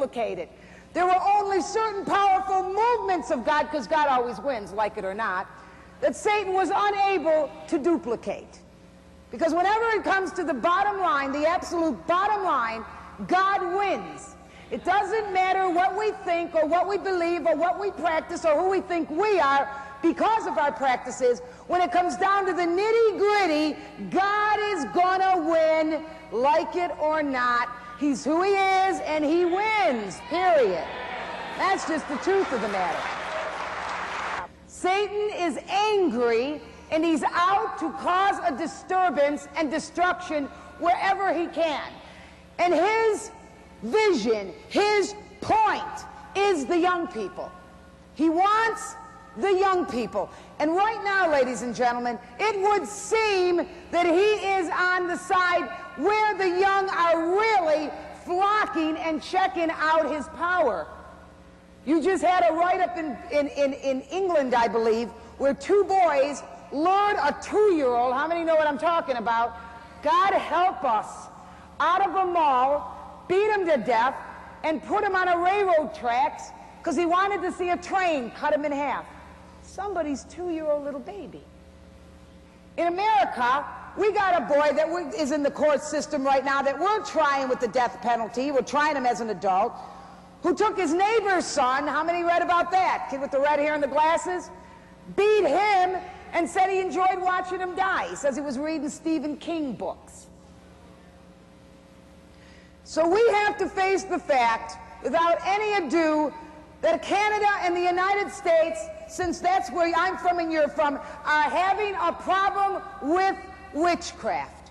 duplicate it. There were only certain powerful movements of God, because God always wins, like it or not, that Satan was unable to duplicate. Because whenever it comes to the bottom line, the absolute bottom line, God wins. It doesn't matter what we think or what we believe or what we practice or who we think we are because of our practices. When it comes down to the nitty gritty, God is going to win, like it or not. He's who he is and he wins, period. That's just the truth of the matter. Satan is angry and he's out to cause a disturbance and destruction wherever he can. And his vision, his point is the young people. He wants the young people. And right now, ladies and gentlemen, it would seem that he is on the side where the young are really flocking and checking out his power. You just had a write-up in, in, in, in England, I believe, where two boys lured a two-year-old, how many know what I'm talking about? God help us, out of a mall, beat him to death, and put him on a railroad tracks because he wanted to see a train cut him in half. Somebody's two-year-old little baby. In America, we got a boy that is in the court system right now that we're trying with the death penalty. We're trying him as an adult. Who took his neighbor's son, how many read about that? Kid with the red hair and the glasses? Beat him and said he enjoyed watching him die. He says he was reading Stephen King books. So we have to face the fact, without any ado, that Canada and the United States, since that's where I'm from and you're from, are having a problem with witchcraft.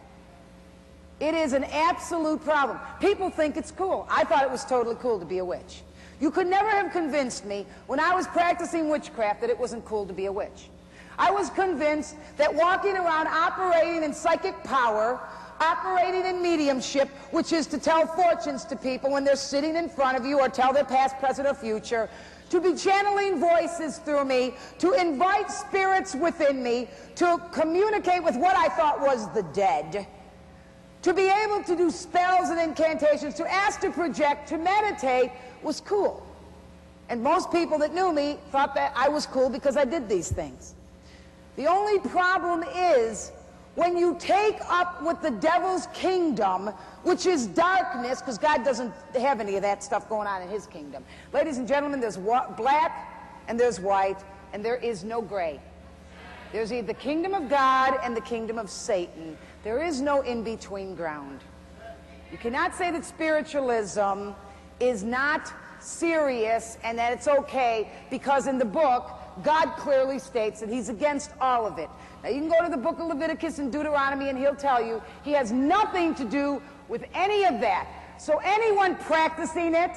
It is an absolute problem. People think it's cool. I thought it was totally cool to be a witch. You could never have convinced me when I was practicing witchcraft that it wasn't cool to be a witch. I was convinced that walking around operating in psychic power, operating in mediumship, which is to tell fortunes to people when they're sitting in front of you or tell their past, present, or future, to be channeling voices through me, to invite spirits within me, to communicate with what I thought was the dead, to be able to do spells and incantations, to ask to project, to meditate was cool. And most people that knew me thought that I was cool because I did these things. The only problem is when you take up with the devil's kingdom, which is darkness, because God doesn't have any of that stuff going on in his kingdom. Ladies and gentlemen, there's black and there's white, and there is no gray. There's either the kingdom of God and the kingdom of Satan. There is no in-between ground. You cannot say that spiritualism is not serious and that it's okay because in the book God clearly states that he's against all of it. Now, you can go to the book of Leviticus and Deuteronomy, and he'll tell you he has nothing to do with any of that. So, anyone practicing it,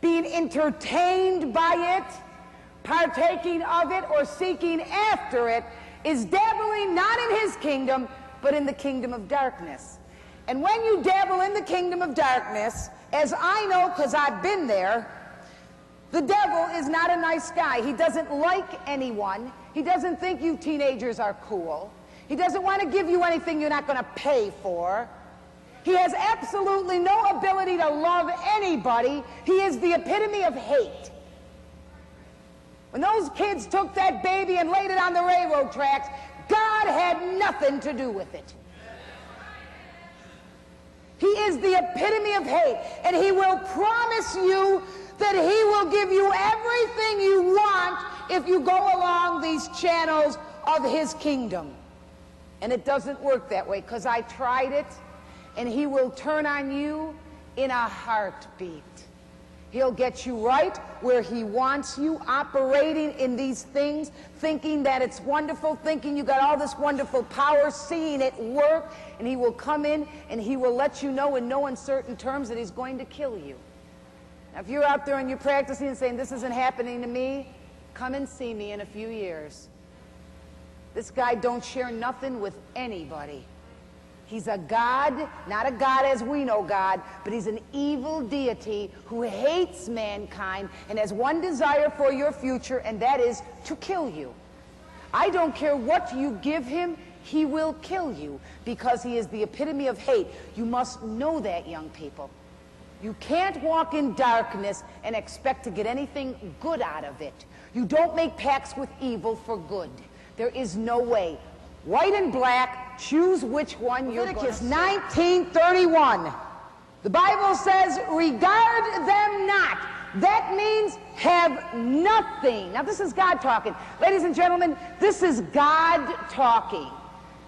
being entertained by it, partaking of it, or seeking after it, is dabbling not in his kingdom, but in the kingdom of darkness. And when you dabble in the kingdom of darkness, as I know because I've been there, the devil is not a nice guy. He doesn't like anyone. He doesn't think you teenagers are cool. He doesn't want to give you anything you're not going to pay for. He has absolutely no ability to love anybody. He is the epitome of hate. When those kids took that baby and laid it on the railroad tracks, God had nothing to do with it. He is the epitome of hate, and he will promise you that he will give you everything you want if you go along these channels of his kingdom. And it doesn't work that way because I tried it, and he will turn on you in a heartbeat. He'll get you right where he wants you, operating in these things, thinking that it's wonderful, thinking you got all this wonderful power, seeing it work, and he will come in and he will let you know in no uncertain terms that he's going to kill you. Now, if you're out there and you're practicing and saying, this isn't happening to me, come and see me in a few years. This guy don't share nothing with anybody. He's a God, not a God as we know God, but he's an evil deity who hates mankind and has one desire for your future, and that is to kill you. I don't care what you give him, he will kill you because he is the epitome of hate. You must know that, young people. You can't walk in darkness and expect to get anything good out of it. You don't make pacts with evil for good. There is no way. White and black, choose which one you're going to 1931. The Bible says, regard them not. That means have nothing. Now, this is God talking. Ladies and gentlemen, this is God talking.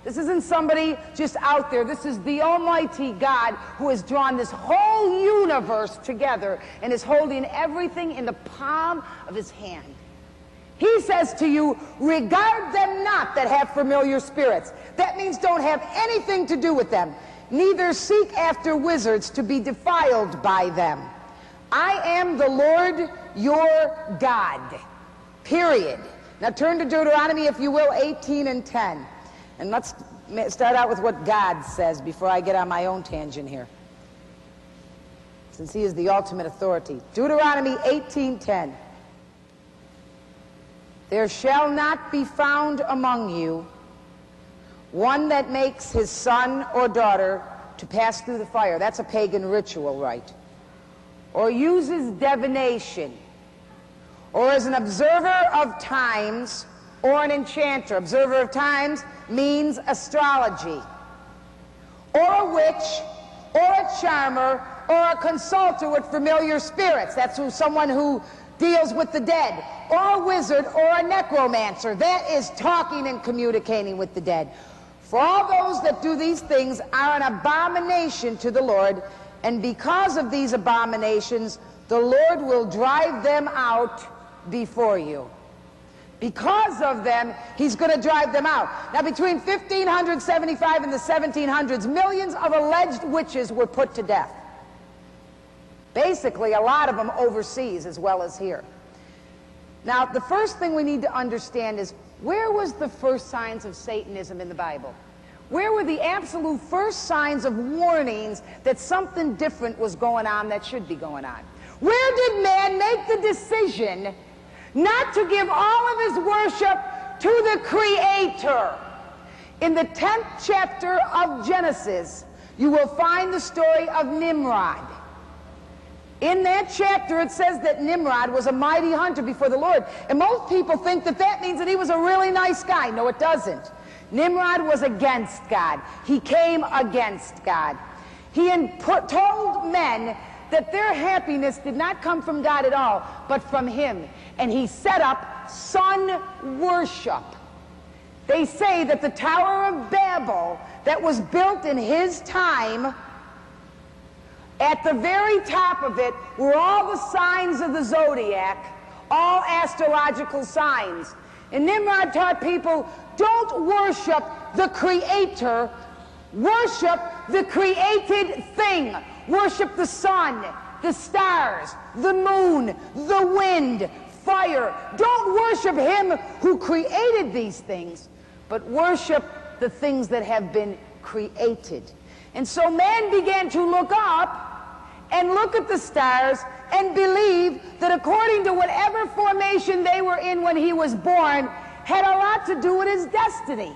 This isn't somebody just out there. This is the Almighty God who has drawn this whole universe together and is holding everything in the palm of his hand. He says to you, regard them not that have familiar spirits. That means don't have anything to do with them. Neither seek after wizards to be defiled by them. I am the Lord your God. Period. Now turn to Deuteronomy, if you will, 18 and 10. And let's start out with what God says before I get on my own tangent here. Since he is the ultimate authority. Deuteronomy 18:10. There shall not be found among you one that makes his son or daughter to pass through the fire. That's a pagan ritual rite. Or uses divination. Or is an observer of times or an enchanter. Observer of times means astrology, or a witch, or a charmer, or a consulter with familiar spirits. That's who, someone who deals with the dead, or a wizard, or a necromancer. That is talking and communicating with the dead. For all those that do these things are an abomination to the Lord, and because of these abominations, the Lord will drive them out before you. Because of them, he's going to drive them out. Now, between 1575 and the 1700s, millions of alleged witches were put to death. Basically, a lot of them overseas as well as here. Now, the first thing we need to understand is where was the first signs of Satanism in the Bible? Where were the absolute first signs of warnings that something different was going on that should be going on? Where did man make the decision not to give all of his worship to the Creator. In the 10th chapter of Genesis, you will find the story of Nimrod. In that chapter, it says that Nimrod was a mighty hunter before the Lord. And most people think that that means that he was a really nice guy. No, it doesn't. Nimrod was against God. He came against God. He told men that their happiness did not come from God at all, but from him. And he set up sun worship. They say that the Tower of Babel that was built in his time, at the very top of it were all the signs of the zodiac, all astrological signs. And Nimrod taught people, don't worship the creator, worship the created thing. Worship the sun, the stars, the moon, the wind, fire. Don't worship him who created these things, but worship the things that have been created. And so man began to look up and look at the stars and believe that according to whatever formation they were in when he was born, had a lot to do with his destiny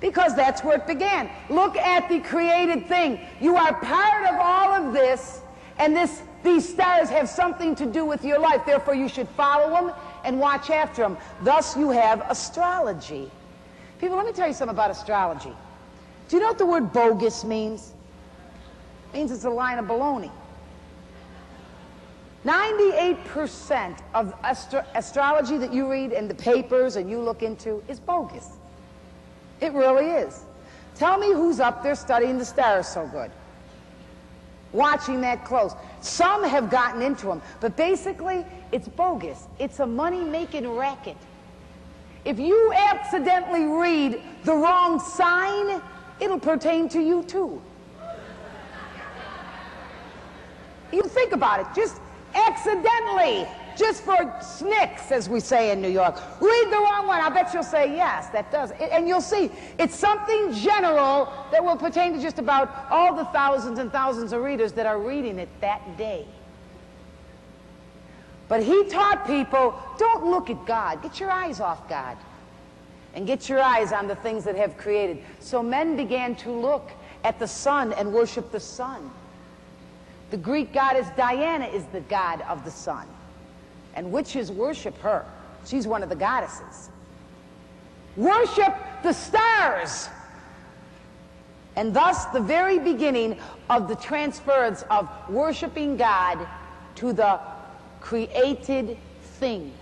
because that's where it began. Look at the created thing. You are part of all of this, and this, these stars have something to do with your life. Therefore, you should follow them and watch after them. Thus, you have astrology. People, let me tell you something about astrology. Do you know what the word bogus means? It means it's a line of baloney. 98% of astro astrology that you read in the papers and you look into is bogus. It really is. Tell me who's up there studying the stars so good. Watching that close. Some have gotten into them, but basically, it's bogus. It's a money-making racket. If you accidentally read the wrong sign, it'll pertain to you too. You think about it. Just accidentally just for snicks, as we say in New York. Read the wrong one. I bet you'll say, yes, that does. And you'll see, it's something general that will pertain to just about all the thousands and thousands of readers that are reading it that day. But he taught people, don't look at God. Get your eyes off God. And get your eyes on the things that have created. So men began to look at the sun and worship the sun. The Greek goddess Diana is the god of the sun. And witches worship her. She's one of the goddesses. Worship the stars. And thus, the very beginning of the transference of worshiping God to the created thing.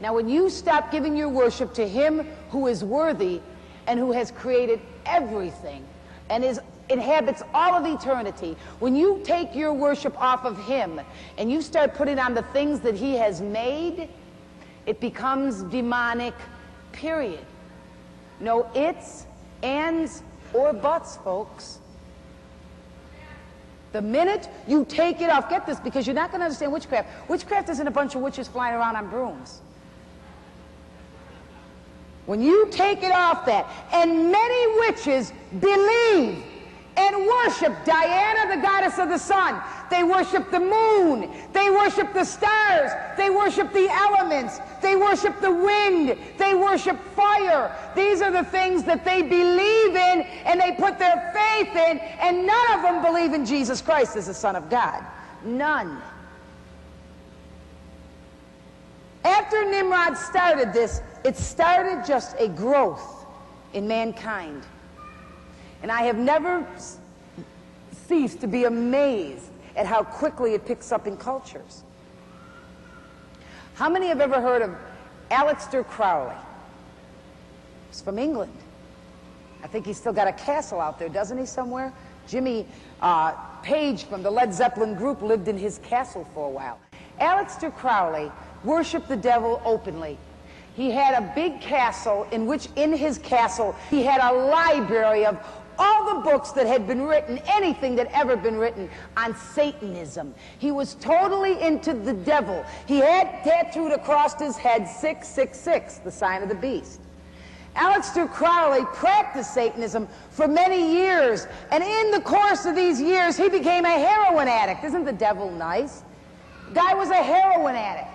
Now, when you stop giving your worship to Him who is worthy and who has created everything and is inhabits all of eternity, when you take your worship off of Him and you start putting on the things that He has made, it becomes demonic, period. No its, ands, or buts, folks. The minute you take it off, get this, because you're not going to understand witchcraft. Witchcraft isn't a bunch of witches flying around on brooms. When you take it off that, and many witches believe and worship Diana, the goddess of the sun. They worship the moon. They worship the stars. They worship the elements. They worship the wind. They worship fire. These are the things that they believe in and they put their faith in, and none of them believe in Jesus Christ as the Son of God. None. After Nimrod started this, it started just a growth in mankind. And I have never ceased to be amazed at how quickly it picks up in cultures. How many have ever heard of Aleister Crowley? He's from England. I think he's still got a castle out there, doesn't he, somewhere? Jimmy uh, Page from the Led Zeppelin group lived in his castle for a while. Aleister Crowley worshiped the devil openly. He had a big castle in which, in his castle, he had a library of all the books that had been written, anything that ever been written on Satanism. He was totally into the devil. He had tattooed across his head 666, the sign of the beast. Alex Aleister Crowley practiced Satanism for many years, and in the course of these years, he became a heroin addict. Isn't the devil nice? Guy was a heroin addict.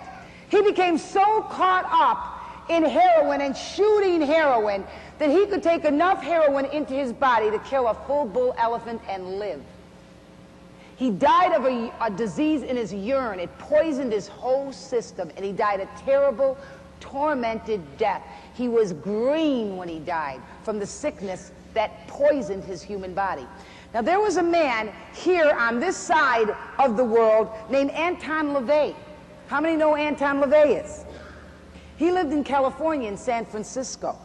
He became so caught up in heroin and shooting heroin that he could take enough heroin into his body to kill a full bull elephant and live. He died of a, a, disease in his urine. It poisoned his whole system, and he died a terrible, tormented death. He was green when he died from the sickness that poisoned his human body. Now, there was a man here on this side of the world named Anton LaVey. How many know Anton LaVey is? He lived in California in San Francisco.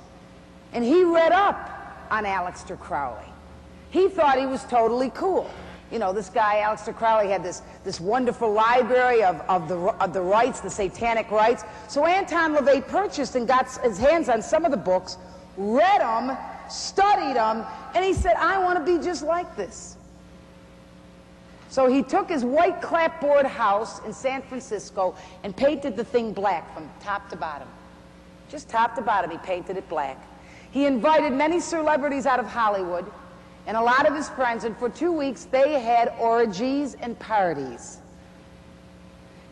And he read up on Aleister Crowley. He thought he was totally cool. You know, this guy, Aleister Crowley, had this, this wonderful library of, of, the, of the rites, the satanic rites. So Anton LaVey purchased and got his hands on some of the books, read them, studied them, and he said, I want to be just like this. So he took his white clapboard house in San Francisco and painted the thing black from top to bottom. Just top to bottom, he painted it black. He invited many celebrities out of Hollywood and a lot of his friends, and for two weeks they had orgies and parties.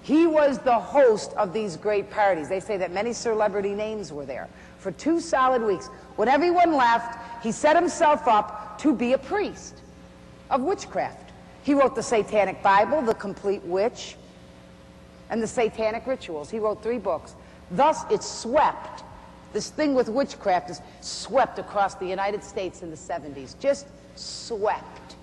He was the host of these great parties. They say that many celebrity names were there. For two solid weeks, when everyone left, he set himself up to be a priest of witchcraft. He wrote the Satanic Bible, The Complete Witch, and the Satanic Rituals. He wrote three books. Thus, it swept this thing with witchcraft is swept across the United States in the 70s, just swept,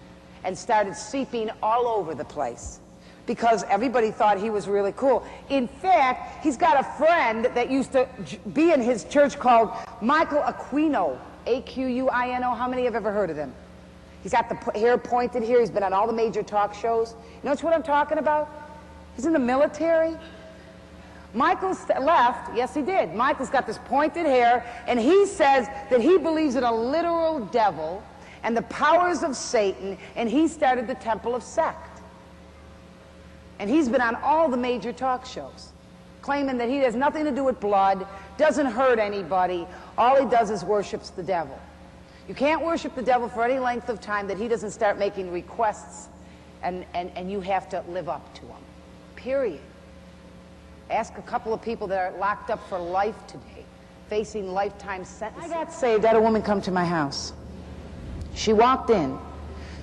and started seeping all over the place because everybody thought he was really cool. In fact, he's got a friend that used to be in his church called Michael Aquino, A-Q-U-I-N-O. How many have ever heard of him? He's got the hair pointed here. He's been on all the major talk shows. You know what I'm talking about? He's in the military. Michael left, yes he did. Michael's got this pointed hair, and he says that he believes in a literal devil and the powers of Satan, and he started the Temple of Set. And he's been on all the major talk shows, claiming that he has nothing to do with blood, doesn't hurt anybody, all he does is worships the devil. You can't worship the devil for any length of time that he doesn't start making requests, and, and, and you have to live up to them. Period. Ask a couple of people that are locked up for life today, facing lifetime sentences. I got saved. Had a woman come to my house. She walked in.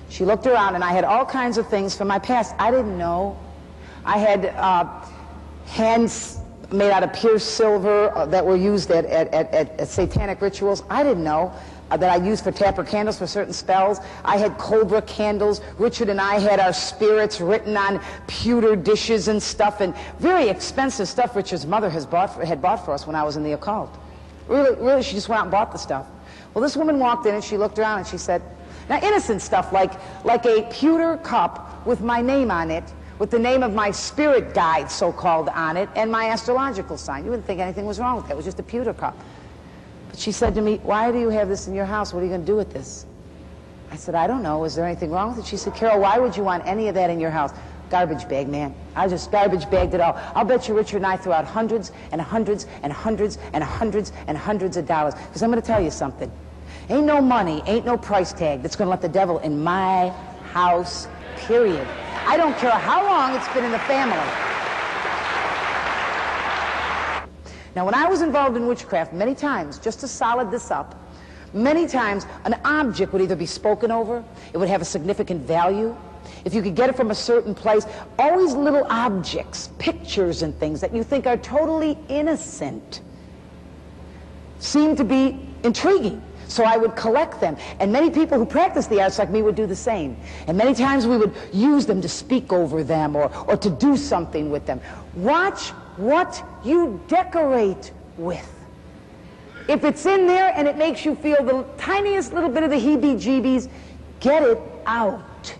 She looked around, and I had all kinds of things from my past. I didn't know. I had uh, hands made out of pure silver uh, that were used at, at, at, at, satanic rituals. I didn't know Uh, that I used for tapper candles for certain spells. I had cobra candles. Richard and I had our spirits written on pewter dishes and stuff, and very expensive stuff Richard's mother has bought for, had bought for us when I was in the occult. Really, really, she just went out and bought the stuff. Well, this woman walked in and she looked around and she said, now innocent stuff like, like a pewter cup with my name on it with the name of my spirit guide, so-called, on it, and my astrological sign. You wouldn't think anything was wrong with that. It was just a pewter cup. But she said to me, why do you have this in your house? What are you going to do with this? I said, I don't know. Is there anything wrong with it? She said, Carol, why would you want any of that in your house? Garbage bag, man. I just garbage bagged it all. I'll bet you Richard and I threw out hundreds and hundreds and hundreds and hundreds and hundreds of dollars. Because I'm going to tell you something. Ain't no money, ain't no price tag that's going to let the devil in my house, period. I don't care how long it's been in the family. Now, when I was involved in witchcraft, many times, just to solid this up, many times an object would either be spoken over, it would have a significant value. If you could get it from a certain place, always little objects, pictures and things that you think are totally innocent seem to be intriguing. So I would collect them. And many people who practice the arts like me would do the same. And many times we would use them to speak over them or, or to do something with them. Watch what you decorate with. If it's in there and it makes you feel the tiniest little bit of the heebie-jeebies, get it out.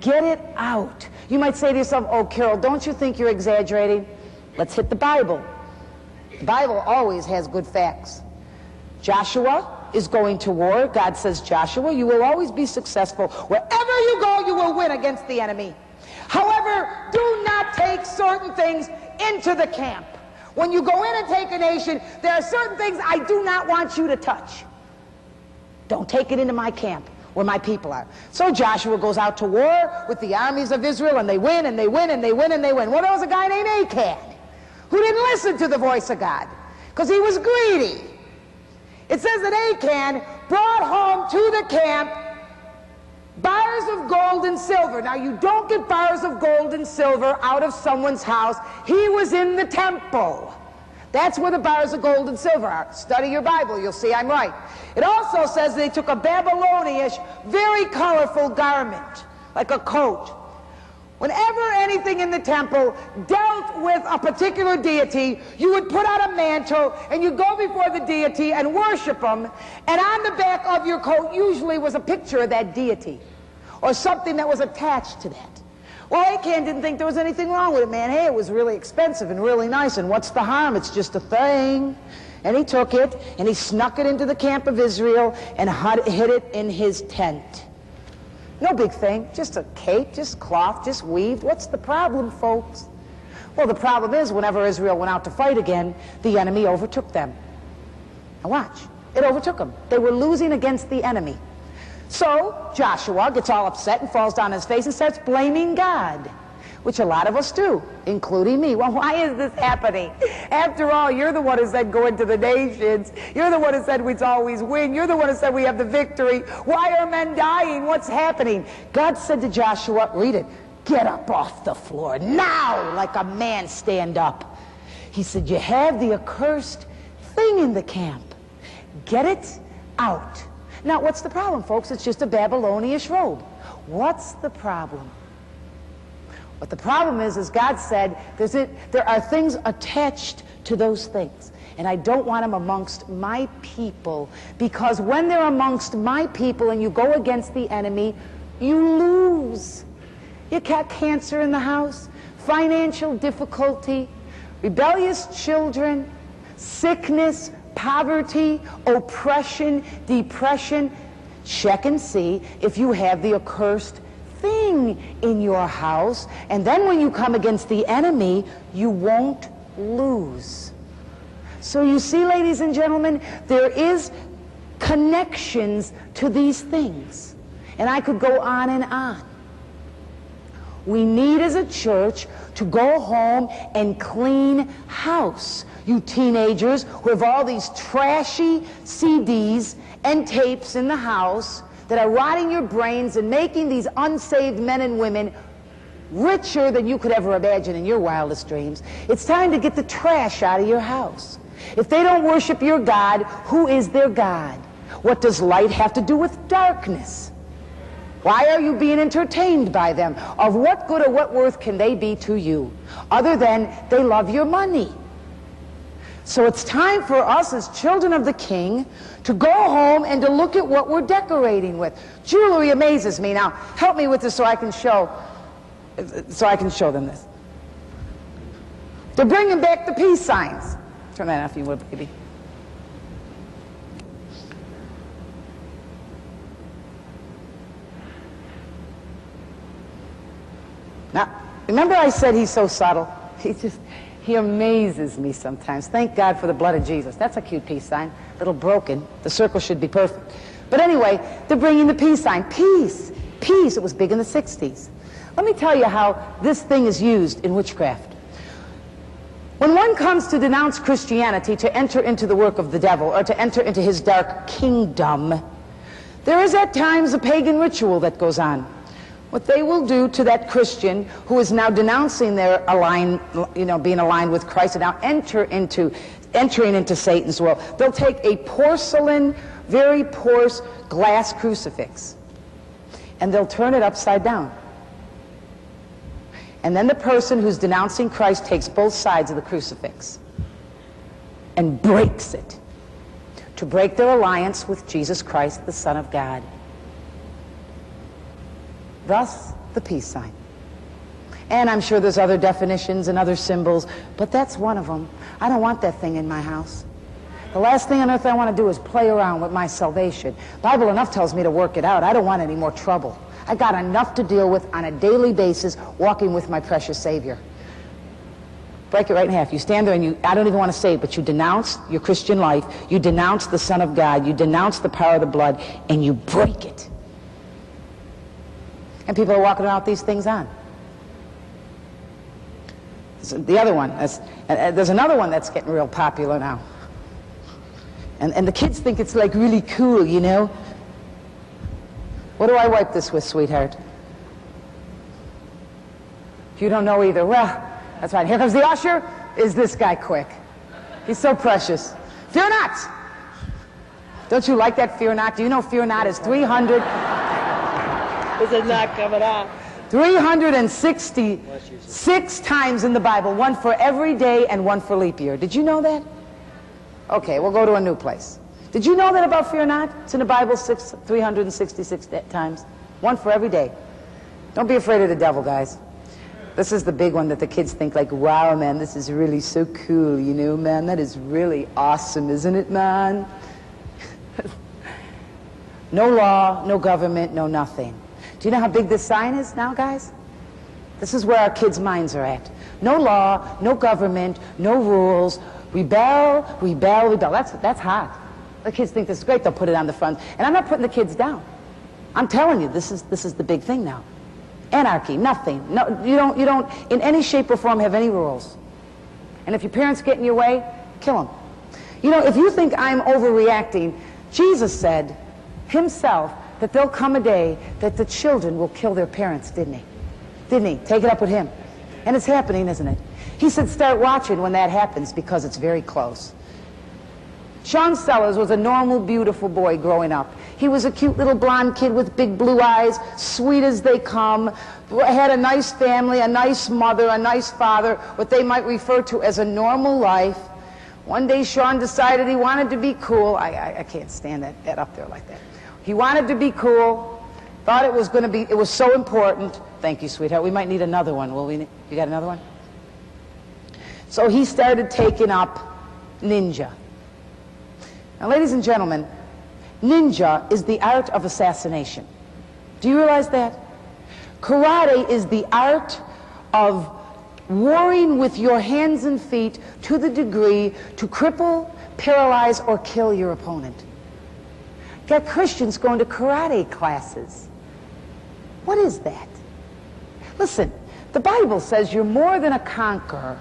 Get it out. You might say to yourself, oh, Carol, don't you think you're exaggerating? Let's hit the Bible. The Bible always has good facts. Joshua is going to war. God says, Joshua, you will always be successful. Wherever you go, you will win against the enemy. However, do not take certain things into the camp. When you go in and take a nation, there are certain things I do not want you to touch. Don't take it into my camp where my people are. So Joshua goes out to war with the armies of Israel, and they win, and they win, and they win, and they win. Well, there was a guy named Achan who didn't listen to the voice of God because he was greedy. It says that Achan brought home to the camp bars of gold and silver. Now, you don't get bars of gold and silver out of someone's house. He was in the temple. That's where the bars of gold and silver are. Study your Bible, you'll see I'm right. It also says they took a Babylonish, very colorful garment, like a coat, Whenever anything in the temple dealt with a particular deity, you would put out a mantle and you go before the deity and worship him. And on the back of your coat usually was a picture of that deity or something that was attached to that. Well, Achan didn't think there was anything wrong with it, man. Hey, it was really expensive and really nice, and what's the harm? It's just a thing. And he took it and he snuck it into the camp of Israel and hid it in his tent. No big thing, just a cape, just cloth, just weaved. What's the problem, folks? Well, the problem is whenever Israel went out to fight again, the enemy overtook them. Now watch, it overtook them. They were losing against the enemy. So Joshua gets all upset and falls down on his face and starts blaming God which a lot of us do, including me. Well, why is this happening? After all, you're the one who said go into the nations. You're the one who said we'd always win. You're the one who said we have the victory. Why are men dying? What's happening? God said to Joshua, read it, get up off the floor now like a man stand up. He said, you have the accursed thing in the camp. Get it out. Now, what's the problem, folks? It's just a Babylonish robe. What's the problem? But the problem is, as God said, a, there are things attached to those things. And I don't want them amongst my people because when they're amongst my people and you go against the enemy, you lose. You got cancer in the house, financial difficulty, rebellious children, sickness, poverty, oppression, depression. Check and see if you have the accursed thing in your house. And then when you come against the enemy, you won't lose. So you see, ladies and gentlemen, there is connections to these things. And I could go on and on. We need as a church to go home and clean house. You teenagers who have all these trashy CDs and tapes in the house that are rotting your brains and making these unsaved men and women richer than you could ever imagine in your wildest dreams. It's time to get the trash out of your house. If they don't worship your God, who is their God? What does light have to do with darkness? Why are you being entertained by them? Of what good or what worth can they be to you? Other than they love your money. So it's time for us as children of the king to go home and to look at what we're decorating with. Jewelry amazes me. Now, help me with this so I can show so I can show them this. They're bringing back the peace signs. Turn that off, if you would, baby. Now, remember I said he's so subtle? He just, he amazes me sometimes. Thank God for the blood of Jesus. That's a cute peace sign. A little broken. The circle should be perfect. But anyway, they're bringing the peace sign. Peace. Peace. It was big in the 60s. Let me tell you how this thing is used in witchcraft. When one comes to denounce Christianity, to enter into the work of the devil, or to enter into his dark kingdom, there is at times a pagan ritual that goes on. What they will do to that Christian who is now denouncing their align, you know, being aligned with Christ and now enter into, entering into Satan's world, they'll take a porcelain, very porous glass crucifix and they'll turn it upside down. And then the person who's denouncing Christ takes both sides of the crucifix and breaks it to break their alliance with Jesus Christ, the Son of God. Thus, the peace sign. And I'm sure there's other definitions and other symbols, but that's one of them. I don't want that thing in my house. The last thing on earth I want to do is play around with my salvation. Bible enough tells me to work it out. I don't want any more trouble. I got enough to deal with on a daily basis walking with my precious Savior. Break it right in half. You stand there and you, I don't even want to say it, but you denounce your Christian life. You denounce the Son of God. You denounce the power of the blood, and you break it. And people are walking around with these things on. The other one, uh, uh, there's another one that's getting real popular now. And, and the kids think it's like really cool, you know? What do I wipe this with, sweetheart? If you don't know either, well, that's fine. Here comes the usher. Is this guy quick? He's so precious. Fear not. Don't you like that fear not? Do you know fear not is 300? Is it not coming out? 366 times in the Bible, one for every day and one for leap year. Did you know that? Okay, we'll go to a new place. Did you know that about fear not? It's in the Bible six, 366 times. One for every day. Don't be afraid of the devil, guys. This is the big one that the kids think like, wow, man, this is really so cool, you know, man, that is really awesome, isn't it, man? no law, no government, no nothing. Do you know how big this sign is now, guys? This is where our kids' minds are at. No law, no government, no rules. Rebel, rebel, rebel. That's, that's hot. The kids think this is great. They'll put it on the front. And I'm not putting the kids down. I'm telling you, this is, this is the big thing now. Anarchy, nothing. No, you, don't, you don't, in any shape or form, have any rules. And if your parents get in your way, kill them. You know, if you think I'm overreacting, Jesus said himself that there'll come a day that the children will kill their parents, didn't he? Didn't he? Take it up with him. And it's happening, isn't it? He said, start watching when that happens because it's very close. Sean Sellers was a normal, beautiful boy growing up. He was a cute little blonde kid with big blue eyes, sweet as they come, had a nice family, a nice mother, a nice father, what they might refer to as a normal life. One day Sean decided he wanted to be cool. I, I, I can't stand that, that up there like that. He wanted to be cool, thought it was going to be, it was so important. Thank you, sweetheart. We might need another one, will we? You got another one? So he started taking up ninja. Now, ladies and gentlemen, ninja is the art of assassination. Do you realize that? Karate is the art of warring with your hands and feet to the degree to cripple, paralyze, or kill your opponent. Got Christians going to karate classes. What is that? Listen, the Bible says you're more than a conqueror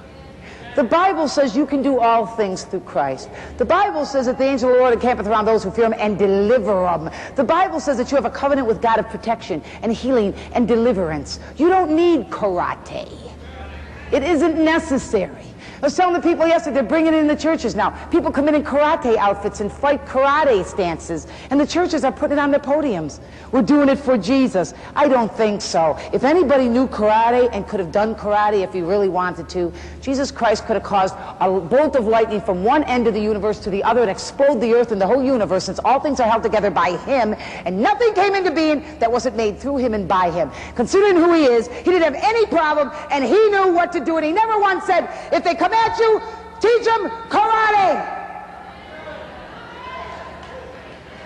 The Bible says you can do all things through Christ. The Bible says that the angel of the Lord encampeth around those who fear him and deliver them. The Bible says that you have a covenant with God of protection and healing and deliverance. You don't need karate. It isn't necessary. I was telling the people yesterday, they're bringing it in the churches now. People come in in karate outfits and fight karate stances, and the churches are putting it on their podiums. We're doing it for Jesus. I don't think so. If anybody knew karate and could have done karate if he really wanted to, Jesus Christ could have caused a bolt of lightning from one end of the universe to the other and explode the earth and the whole universe, since all things are held together by him, and nothing came into being that wasn't made through him and by him. Considering who he is, he didn't have any problem, and he knew what to do, and he never once said, if they come at you, teach them karate.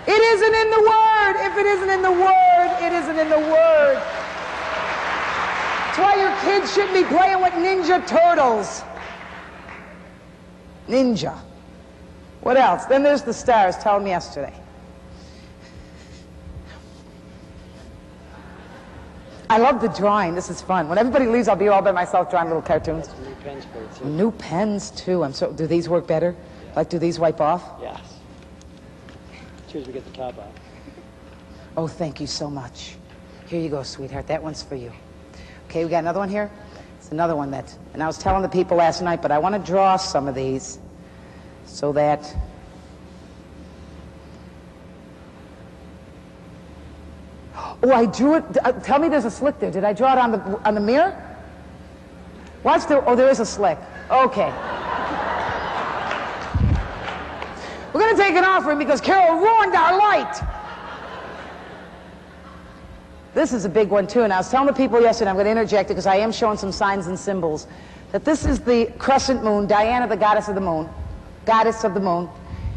It isn't in the Word. If it isn't in the Word, it isn't in the Word. That's why your kids shouldn't be playing with Ninja Turtles. Ninja. What else? Then there's the stars. Tell them yesterday. I love the drawing. This is fun. When everybody leaves, I'll be all by myself drawing little cartoons. New pens too. New pens too. I'm so. Do these work better? Like, do these wipe off? Yes. As we get the top off. Oh, thank you so much. Here you go, sweetheart. That one's for you. Okay, we got another one here. It's another one that. And I was telling the people last night, but I want to draw some of these so that. Oh, I drew it. uh, Tell me there's a slick there. Did I draw it on the on the mirror? Watch there. Oh, there is a slick. Okay. We're going to take an offering because Carol ruined our light. This is a big one too, and I was telling the people yesterday, I'm going to interject it because I am showing some signs and symbols, that this is the crescent moon, Diana, the goddess of the moon, goddess of the moon,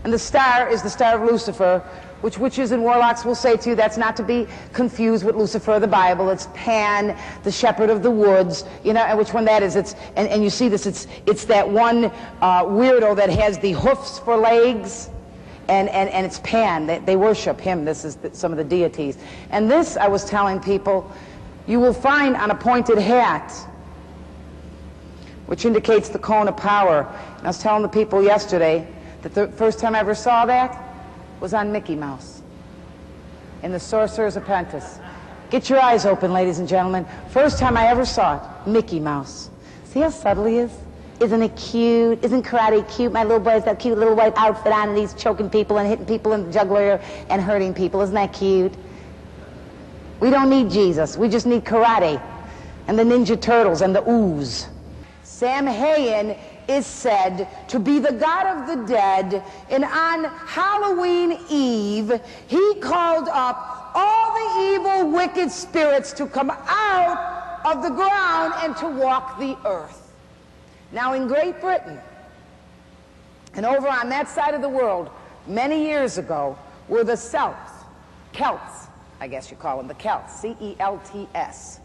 and the star is the star of Lucifer, which witches and warlocks will say to you, that's not to be confused with Lucifer of the Bible. It's Pan, the shepherd of the woods, you know, and which one that is. It's and, and you see this, it's it's that one uh, weirdo that has the hoofs for legs and, and, and it's Pan. They, they worship him. This is the, some of the deities. And this, I was telling people, you will find on a pointed hat, which indicates the cone of power. And I was telling the people yesterday that the first time I ever saw that was on Mickey Mouse in The Sorcerer's Apprentice. Get your eyes open, ladies and gentlemen. First time I ever saw it, Mickey Mouse. See how subtle he is? Isn't it cute? Isn't karate cute? My little boy's got cute little white outfit on and he's choking people and hitting people in the jugular and hurting people. Isn't that cute? We don't need Jesus. We just need karate and the Ninja Turtles and the ooze. Samhain is said to be the god of the dead, and on Halloween Eve, he called up all the evil, wicked spirits to come out of the ground and to walk the earth. Now, in Great Britain, and over on that side of the world, many years ago, were the Celts, Celts, I guess you call them, the Celts, C E L T S.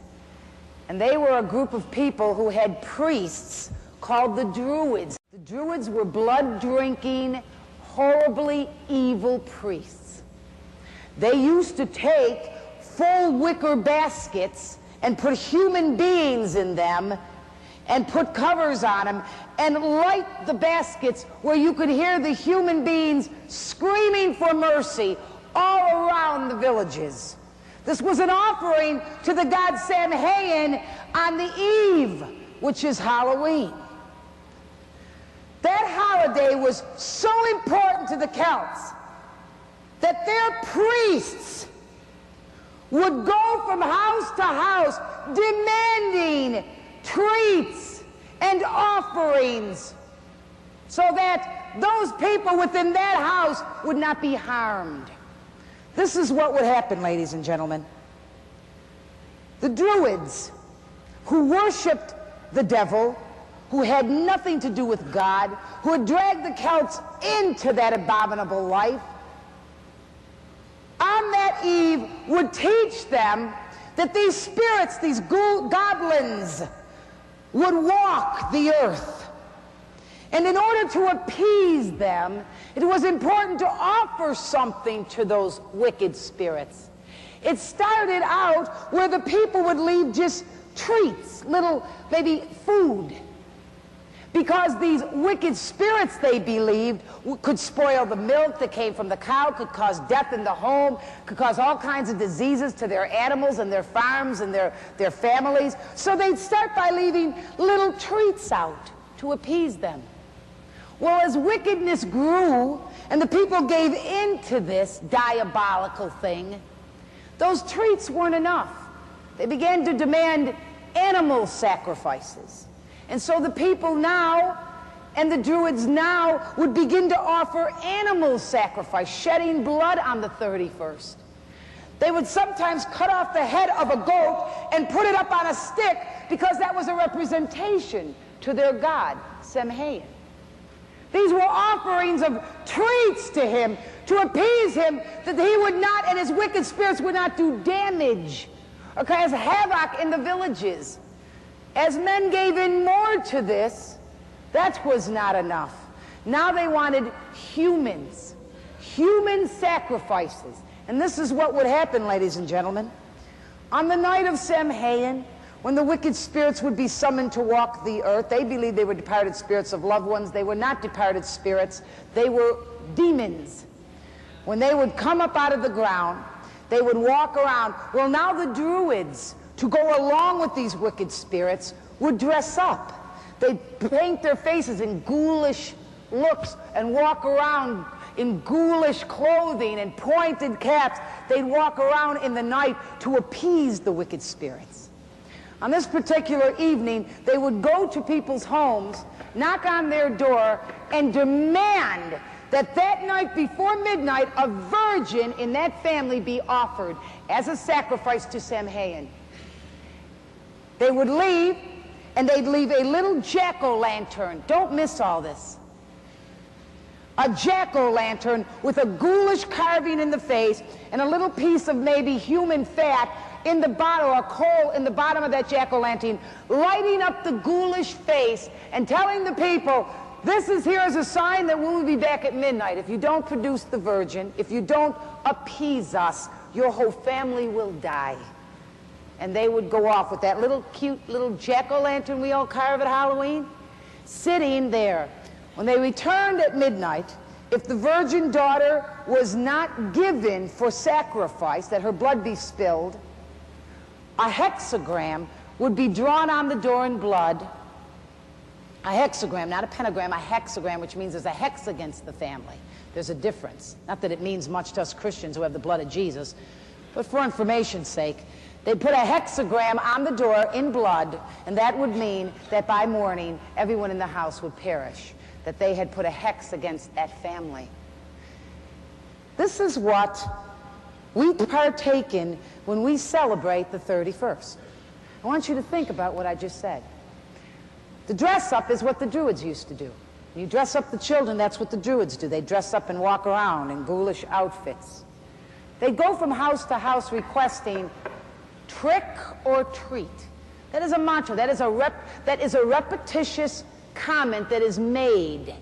And they were a group of people who had priests called the Druids. The Druids were blood drinking, horribly evil priests. They used to take full wicker baskets and put human beings in them and put covers on them and light the baskets where you could hear the human beings screaming for mercy all around the villages. This was an offering to the god Samhain on the eve, which is Halloween. That holiday was so important to the Celts that their priests would go from house to house demanding treats and offerings so that those people within that house would not be harmed. This is what would happen, ladies and gentlemen. The Druids, who worshiped the devil, who had nothing to do with God, who had dragged the Celts into that abominable life, on that eve would teach them that these spirits, these go- goblins, would walk the earth. And in order to appease them, it was important to offer something to those wicked spirits. It started out where the people would leave just treats, little maybe food. Because these wicked spirits, they believed, could spoil the milk that came from the cow, could cause death in the home, could cause all kinds of diseases to their animals and their farms and their, their families. So they'd start by leaving little treats out to appease them. Well, as wickedness grew and the people gave in to this diabolical thing, those treats weren't enough. They began to demand animal sacrifices. And so the people now and the Druids now would begin to offer animal sacrifice, shedding blood on the 31st. They would sometimes cut off the head of a goat and put it up on a stick because that was a representation to their god, Samhain. These were offerings of treats to him to appease him that he would not and his wicked spirits would not do damage or cause havoc in the villages. As men gave in more to this, that was not enough. Now they wanted humans, human sacrifices. And this is what would happen, ladies and gentlemen. On the night of Samhain, when the wicked spirits would be summoned to walk the earth, they believed they were departed spirits of loved ones. They were not departed spirits, they were demons. When they would come up out of the ground, they would walk around. Well, now the Druids, to go along with these wicked spirits, would dress up. They'd paint their faces in ghoulish looks and walk around in ghoulish clothing and pointed caps. They'd walk around in the night to appease the wicked spirits. On this particular evening, they would go to people's homes, knock on their door, and demand that that night before midnight, a virgin in that family be offered as a sacrifice to Samhain. They would leave, and they'd leave a little jack-o'-lantern. Don't miss all this. A jack-o'-lantern with a ghoulish carving in the face and a little piece of maybe human fat in the bottom, or a coal in the bottom of that jack-o'-lantern, lighting up the ghoulish face and telling the people, this is here as a sign that we will be back at midnight. If you don't produce the virgin, if you don't appease us, your whole family will die. And they would go off with that little cute little jack-o'-lantern we all carve at Halloween, sitting there. When they returned at midnight, if the virgin daughter was not given for sacrifice, that her blood be spilled, a hexagram would be drawn on the door in blood. A hexagram, not a pentagram, a hexagram, which means there's a hex against the family. There's a difference. Not that it means much to us Christians who have the blood of Jesus, but for information's sake, they put a hexagram on the door in blood, and that would mean that by morning, everyone in the house would perish, that they had put a hex against that family. This is what we partake in when we celebrate the 31st. I want you to think about what I just said. The dress up is what the Druids used to do. You dress up the children, that's what the Druids do. They dress up and walk around in ghoulish outfits. They go from house to house requesting trick or treat. That is a mantra. That is a, rep, that is a repetitious comment that is made.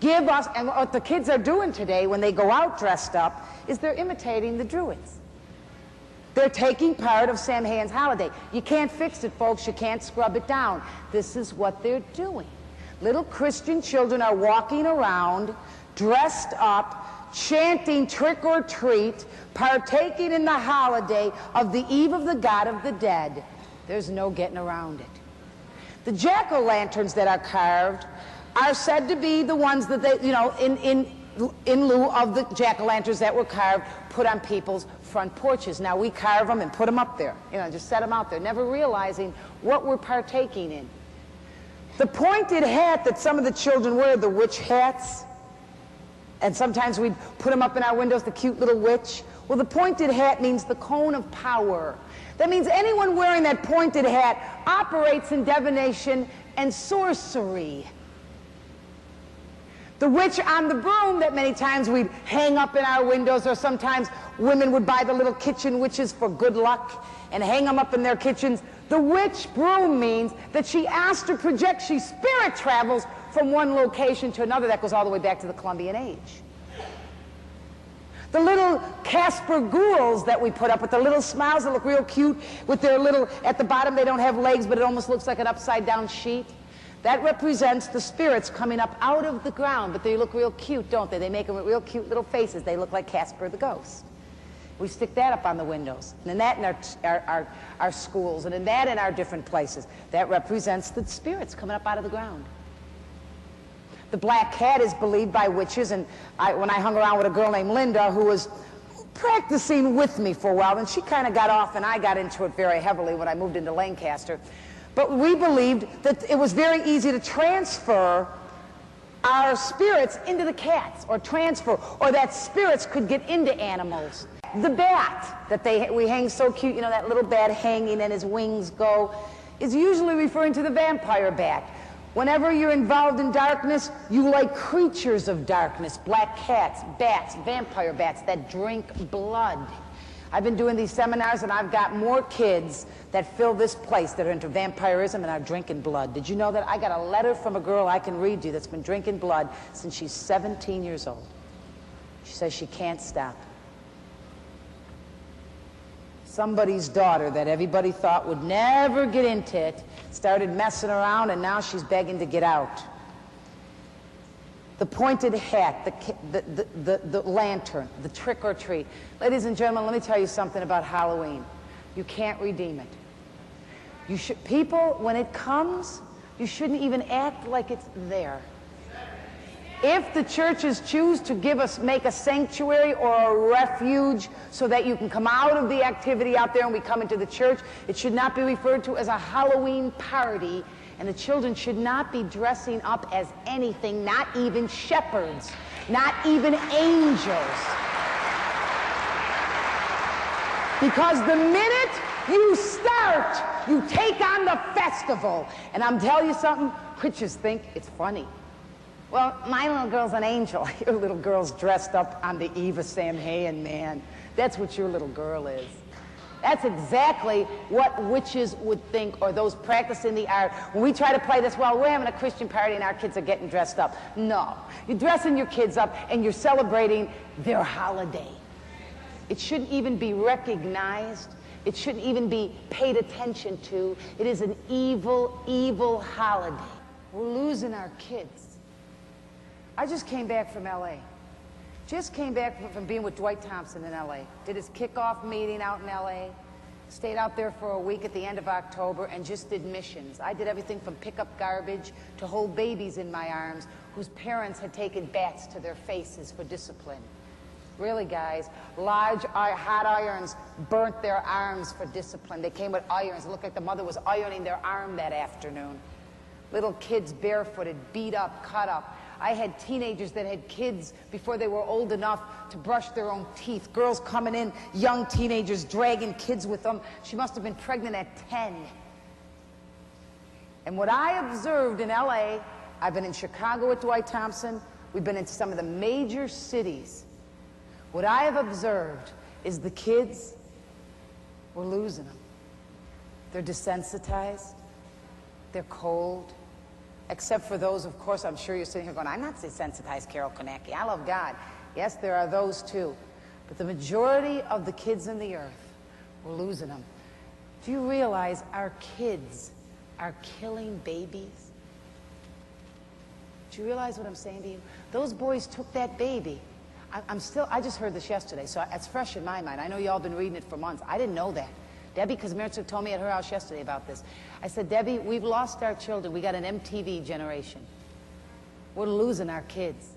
Give us, and what the kids are doing today when they go out dressed up is they're imitating the Druids. They're taking part of Sam Samhain's holiday. You can't fix it, folks. You can't scrub it down. This is what they're doing. Little Christian children are walking around dressed up, chanting trick or treat, partaking in the holiday of the eve of the God of the dead. There's no getting around it. The jack-o'-lanterns that are carved are said to be the ones that they, you know, in, in, in lieu of the jack-o'-lanterns that were carved, put on people's front porches. Now we carve them and put them up there, you know, just set them out there, never realizing what we're partaking in. The pointed hat that some of the children wear, the witch hats, and sometimes we'd put them up in our windows, the cute little witch. Well, the pointed hat means the cone of power. That means anyone wearing that pointed hat operates in divination and sorcery. The witch on the broom that many times we'd hang up in our windows, or sometimes women would buy the little kitchen witches for good luck and hang them up in their kitchens. The witch broom means that she astral projects, she spirit travels from one location to another. That goes all the way back to the Columbian age. The little Casper ghouls that we put up with the little smiles that look real cute with their little, at the bottom they don't have legs, but it almost looks like an upside down sheet. That represents the spirits coming up out of the ground, but they look real cute, don't they? They make them real cute little faces. They look like Casper the Ghost. We stick that up on the windows, and that in our, our, our, our schools, and in that in our different places. That represents the spirits coming up out of the ground. The black cat is believed by witches, and I, when I hung around with a girl named Linda who was practicing with me for a while, and she kind of got off, and I got into it very heavily when I moved into Lancaster. But we believed that it was very easy to transfer our spirits into the cats, or transfer, or that spirits could get into animals. The bat that they we hang so cute, you know, that little bat hanging and his wings go, is usually referring to the vampire bat. Whenever you're involved in darkness, you like creatures of darkness, black cats, bats, vampire bats that drink blood. I've been doing these seminars and I've got more kids that fill this place that are into vampirism and are drinking blood. Did you know that? I got a letter from a girl I can read you that's been drinking blood since she's 17 years old. She says she can't stop somebody's daughter that everybody thought would never get into it started messing around and now she's begging to get out. The pointed hat, the, the, the, the, lantern, the trick or treat. Ladies and gentlemen, let me tell you something about Halloween. You can't redeem it. You should, people, when it comes, you shouldn't even act like it's there. If the churches choose to give us, make a sanctuary or a refuge so that you can come out of the activity out there and we come into the church, it should not be referred to as a Halloween party. And the children should not be dressing up as anything, not even shepherds, not even angels. Because the minute you start, you take on the festival. And I'm telling you something, witches think it's funny. Well, my little girl's an angel. Your little girl's dressed up on the eve of Samhain, man. That's what your little girl is. That's exactly what witches would think, or those practicing the art. When we try to play this, well, we're having a Christian party and our kids are getting dressed up. No. You're dressing your kids up and you're celebrating their holiday. It shouldn't even be recognized. It shouldn't even be paid attention to. It is an evil, evil holiday. We're losing our kids. I just came back from L.A. Just came back from being with Dwight Thompson in L.A. Did his kickoff meeting out in L.A. Stayed out there for a week at the end of October and just did missions. I did everything from pick up garbage to hold babies in my arms whose parents had taken bats to their faces for discipline. Really, guys, large hot irons burnt their arms for discipline. They came with irons. It looked like the mother was ironing their arm that afternoon. Little kids barefooted, beat up, cut up. I had teenagers that had kids before they were old enough to brush their own teeth. Girls coming in, young teenagers dragging kids with them. She must have been pregnant at 10. And what I observed in LA, I've been in Chicago with Dwight Thompson, we've been in some of the major cities. What I have observed is the kids, we're losing them. They're desensitized, they're cold, except for those, of course, I'm sure you're sitting here going, I'm not desensitized, Carol Konecki. I love God. Yes, there are those too. But the majority of the kids in the earth, we're losing them. Do you realize our kids are killing babies? Do you realize what I'm saying to you? Those boys took that baby. I, am still, I just heard this yesterday, so it's fresh in my mind. I know you all been reading it for months. I didn't know that. Debbie Kazmierczuk told me at her house yesterday about this. I said, Debbie, we've lost our children. We got an MTV generation. We're losing our kids.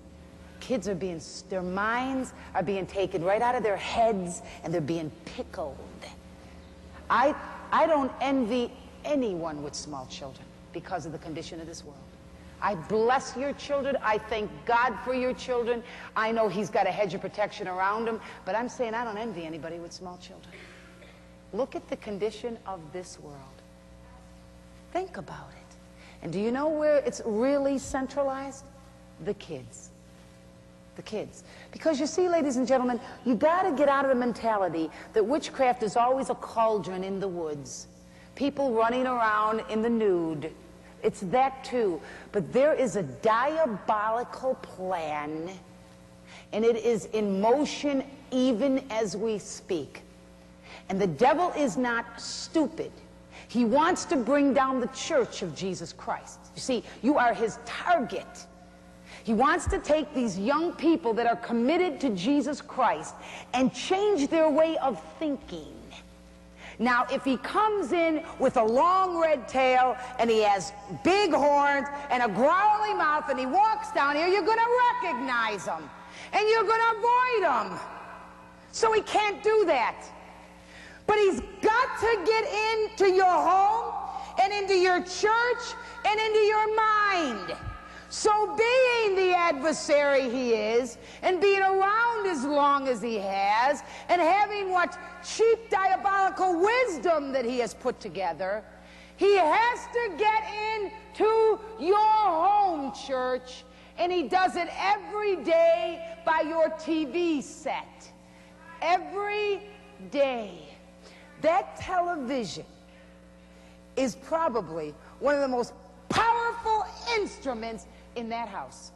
Kids are being, their minds are being taken right out of their heads and they're being pickled. I, I don't envy anyone with small children because of the condition of this world. I bless your children. I thank God for your children. I know He's got a hedge of protection around them, but I'm saying I don't envy anybody with small children. Look at the condition of this world. Think about it. And do you know where it's really centralized? The kids. The kids. Because you see, ladies and gentlemen, you got to get out of the mentality that witchcraft is always a cauldron in the woods. People running around in the nude. It's that too. But there is a diabolical plan, and it is in motion even as we speak. And the devil is not stupid. He wants to bring down the church of Jesus Christ. You see, you are his target. He wants to take these young people that are committed to Jesus Christ and change their way of thinking. Now, if he comes in with a long red tail and he has big horns and a growly mouth and he walks down here, you're going to recognize him and you're going to avoid him. So he can't do that. But he's got to get into your home and into your church and into your mind. So, being the adversary he is, and being around as long as he has, and having what cheap diabolical wisdom that he has put together, he has to get into your home, church, and he does it every day by your TV set. Every day. That television is probably one of the most powerful instruments in that house.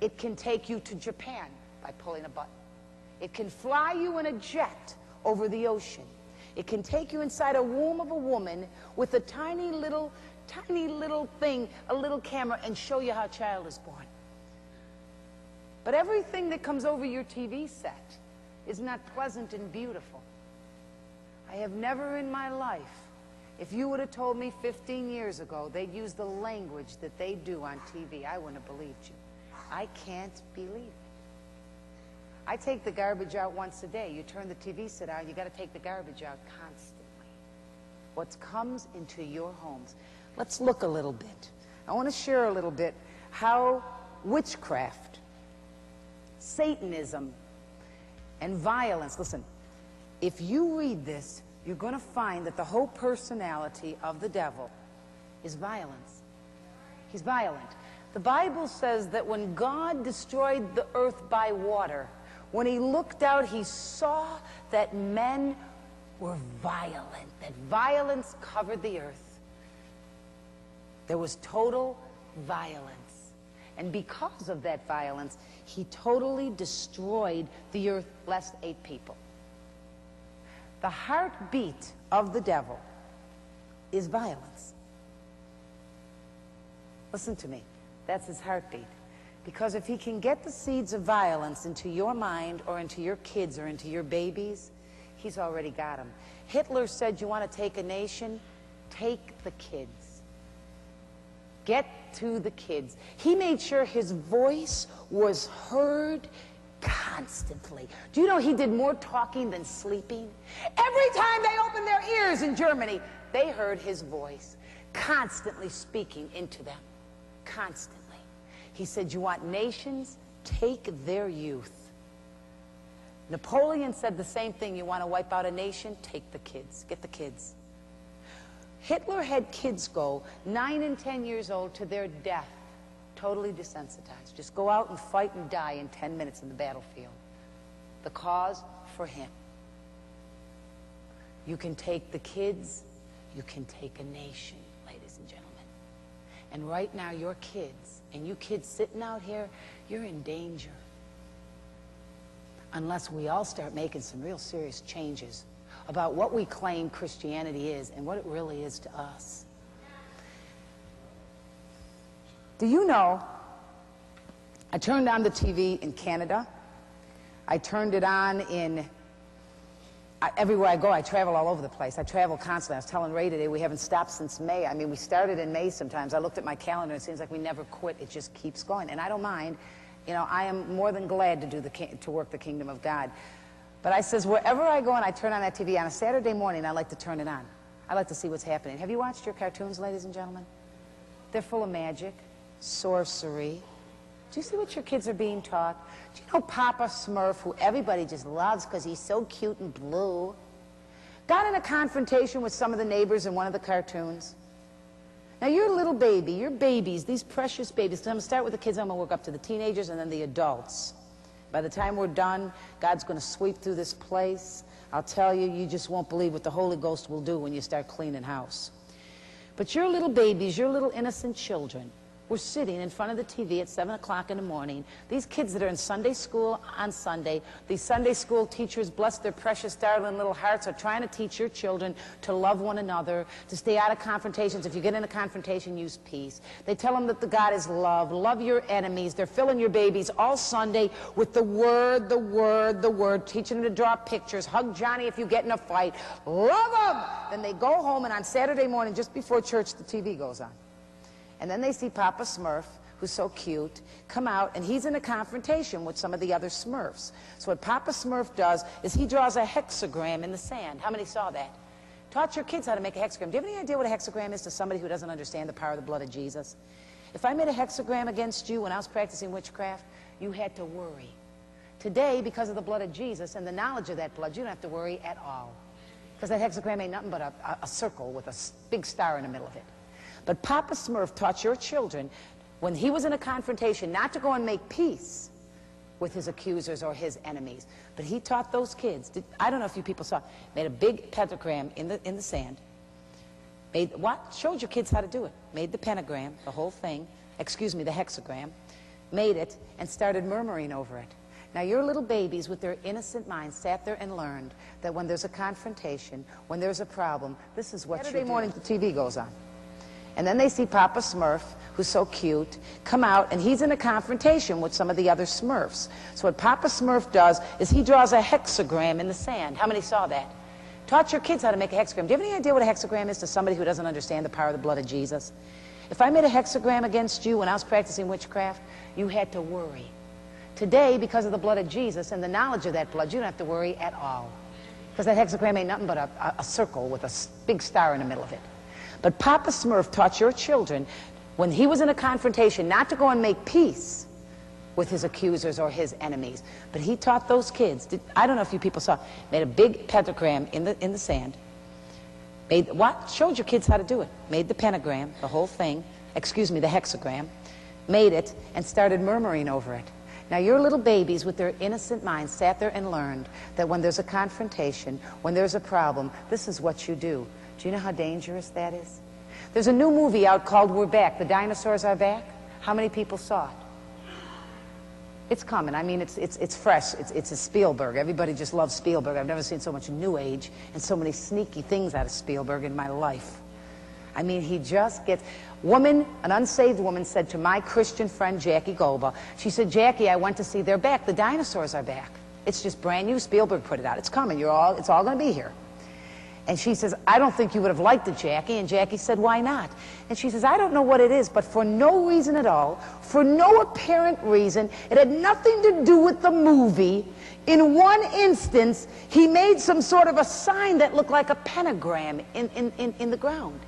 It can take you to Japan by pulling a button. It can fly you in a jet over the ocean. It can take you inside a womb of a woman with a tiny little, tiny little thing, a little camera, and show you how a child is born. But everything that comes over your TV set is not pleasant and beautiful. I have never in my life if you would have told me 15 years ago they'd use the language that they do on TV, I wouldn't have believed you. I can't believe it. I take the garbage out once a day. You turn the TV set on, you got to take the garbage out constantly. What comes into your homes. Let's look a little bit. I want to share a little bit how witchcraft, Satanism, and violence. Listen, if you read this, you're going to find that the whole personality of the devil is violence. He's violent. The Bible says that when God destroyed the earth by water, when he looked out, he saw that men were violent, that violence covered the earth. There was total violence. And because of that violence, he totally destroyed the earth, lest eight people. The heartbeat of the devil is violence. Listen to me. That's his heartbeat. Because if he can get the seeds of violence into your mind or into your kids or into your babies, he's already got them. Hitler said, You want to take a nation? Take the kids. Get to the kids. He made sure his voice was heard constantly. Do you know he did more talking than sleeping? Every time they opened their ears in Germany, they heard his voice constantly speaking into them. Constantly. He said, You want nations? Take their youth. Napoleon said the same thing. You want to wipe out a nation? Take the kids. Get the kids. Hitler had kids go, nine and ten years old, to their death totally desensitized. Just go out and fight and die in 10 minutes in the battlefield. The cause for him. You can take the kids, you can take a nation, ladies and gentlemen. And right now, your kids, and you kids sitting out here, you're in danger. Unless we all start making some real serious changes about what we claim Christianity is and what it really is to us. Do you know? I turned on the TV in Canada. I turned it on in I, everywhere I go. I travel all over the place. I travel constantly. I was telling Ray today we haven't stopped since May. I mean, we started in May sometimes. I looked at my calendar. It seems like we never quit. It just keeps going, and I don't mind. You know, I am more than glad to do the to work the kingdom of God. But I says wherever I go and I turn on that TV on a Saturday morning, I like to turn it on. I like to see what's happening. Have you watched your cartoons, ladies and gentlemen? They're full of magic sorcery. Do you see what your kids are being taught? Do you know Papa Smurf, who everybody just loves because he's so cute and blue, got in a confrontation with some of the neighbors in one of the cartoons? Now, you're a little baby, you're babies, these precious babies. I'm going to start with the kids, I'm going to work up to the teenagers and then the adults. By the time we're done, God's going to sweep through this place. I'll tell you, you just won't believe what the Holy Ghost will do when you start cleaning house. But you're little babies, you're little innocent children. We're sitting in front of the TV at 7 o'clock in the morning. These kids that are in Sunday school on Sunday, these Sunday school teachers, bless their precious, darling little hearts, are trying to teach your children to love one another, to stay out of confrontations. If you get in a confrontation, use peace. They tell them that the God is love. Love your enemies. They're filling your babies all Sunday with the word, the word, the word, teaching them to draw pictures. Hug Johnny if you get in a fight. Love them! Then they go home, and on Saturday morning, just before church, the TV goes on. And then they see Papa Smurf, who's so cute, come out, and he's in a confrontation with some of the other Smurfs. So what Papa Smurf does is he draws a hexagram in the sand. How many saw that? Taught your kids how to make a hexagram. Do you have any idea what a hexagram is to somebody who doesn't understand the power of the blood of Jesus? If I made a hexagram against you when I was practicing witchcraft, you had to worry. Today, because of the blood of Jesus and the knowledge of that blood, you don't have to worry at all. Because that hexagram ain't nothing but a, a, a circle with a big star in the middle of it. But Papa Smurf taught your children, when he was in a confrontation, not to go and make peace with his accusers or his enemies. But he taught those kids, did, I don't know if you people saw, made a big pentagram in the, in the sand. Made, what? Showed your kids how to do it. Made the pentagram, the whole thing, excuse me, the hexagram, made it, and started murmuring over it. Now, your little babies, with their innocent minds, sat there and learned that when there's a confrontation, when there's a problem, this is what Saturday you do. morning, the TV goes on. And then they see Papa Smurf, who's so cute, come out, and he's in a confrontation with some of the other Smurfs. So what Papa Smurf does is he draws a hexagram in the sand. How many saw that? Taught your kids how to make a hexagram. Do you have any idea what a hexagram is to somebody who doesn't understand the power of the blood of Jesus? If I made a hexagram against you when I was practicing witchcraft, you had to worry. Today, because of the blood of Jesus and the knowledge of that blood, you don't have to worry at all. Because that hexagram ain't nothing but a, a, a circle with a big star in the middle of it. But Papa Smurf taught your children, when he was in a confrontation, not to go and make peace with his accusers or his enemies. But he taught those kids, did, I don't know if you people saw, made a big pentagram in the, in the sand. Made, what? Showed your kids how to do it. Made the pentagram, the whole thing, excuse me, the hexagram, made it, and started murmuring over it. Now, your little babies, with their innocent minds, sat there and learned that when there's a confrontation, when there's a problem, this is what you do. Do you know how dangerous that is? There's a new movie out called We're Back. The dinosaurs are back. How many people saw it? It's coming. I mean, it's, it's, it's fresh. It's, it's a Spielberg. Everybody just loves Spielberg. I've never seen so much New Age and so many sneaky things out of Spielberg in my life. I mean, he just gets... Woman, an unsaved woman said to my Christian friend Jackie Golba, she said, Jackie, I went to see they're back. The dinosaurs are back. It's just brand new. Spielberg put it out. It's coming. You're all, it's all going to be here. And she says, I don't think you would have liked it, Jackie. And Jackie said, why not? And she says, I don't know what it is, but for no reason at all, for no apparent reason, it had nothing to do with the movie. In one instance, he made some sort of a sign that looked like a pentagram in, in, in, in the ground.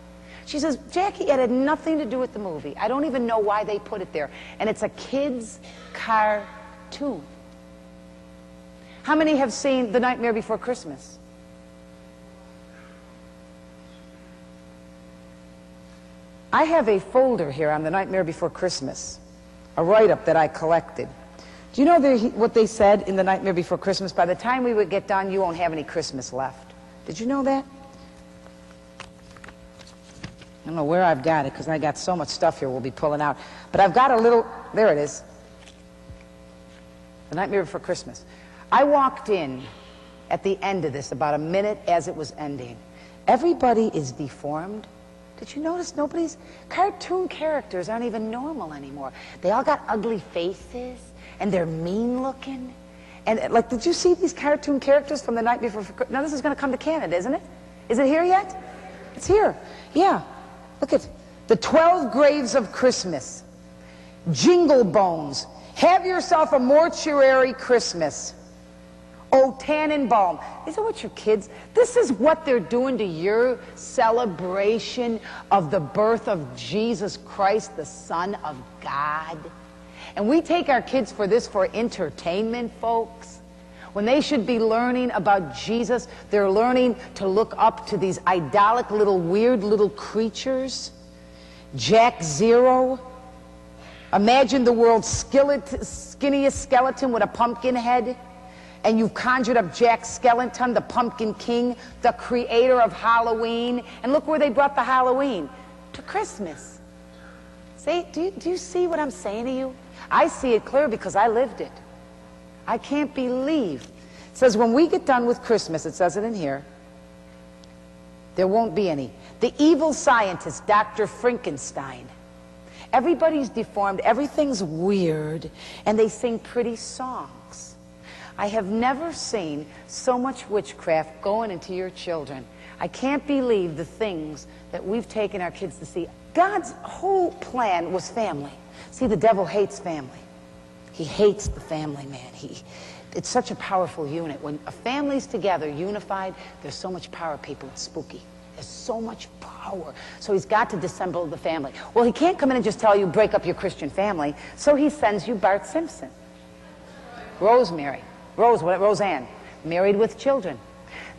She says, Jackie, it had nothing to do with the movie. I don't even know why they put it there. And it's a kid's cartoon. How many have seen The Nightmare Before Christmas? I have a folder here on The Nightmare Before Christmas, a write-up that I collected. Do you know the, what they said in The Nightmare Before Christmas? By the time we would get done, you won't have any Christmas left. Did you know that? I don't know where I've got it because I got so much stuff here we'll be pulling out. But I've got a little, there it is. The Nightmare Before Christmas. I walked in at the end of this, about a minute as it was ending. Everybody is deformed did you notice nobody's cartoon characters aren't even normal anymore? They all got ugly faces and they're mean looking. And uh, like, did you see these cartoon characters from the night before? Now this is going to come to Canada, isn't it? Is it here yet? It's here. Yeah. Look at the 12 graves of Christmas. Jingle bones. Have yourself a mortuary Christmas. Oh, Tannenbaum. These are what your kids, this is what they're doing to your celebration of the birth of Jesus Christ, the Son of God. And we take our kids for this for entertainment, folks. When they should be learning about Jesus, they're learning to look up to these idolic little weird little creatures. Jack Zero. Imagine the world's skinniest skeleton with a pumpkin head and you've conjured up Jack Skellington, the Pumpkin King, the creator of Halloween. And look where they brought the Halloween to Christmas. Say, do you, do you see what I'm saying to you? I see it clear because I lived it. I can't believe. It says when we get done with Christmas, it says it in here, there won't be any. The evil scientist, Dr. Frankenstein. Everybody's deformed, everything's weird, and they sing pretty songs. I have never seen so much witchcraft going into your children. I can't believe the things that we've taken our kids to see. God's whole plan was family. See, the devil hates family. He hates the family, man. He, it's such a powerful unit. When a family's together, unified, there's so much power, people. It's spooky. There's so much power. So he's got to dissemble the family. Well, he can't come in and just tell you, break up your Christian family. So he sends you Bart Simpson. Rosemary. Rose, Roseanne. Married with children.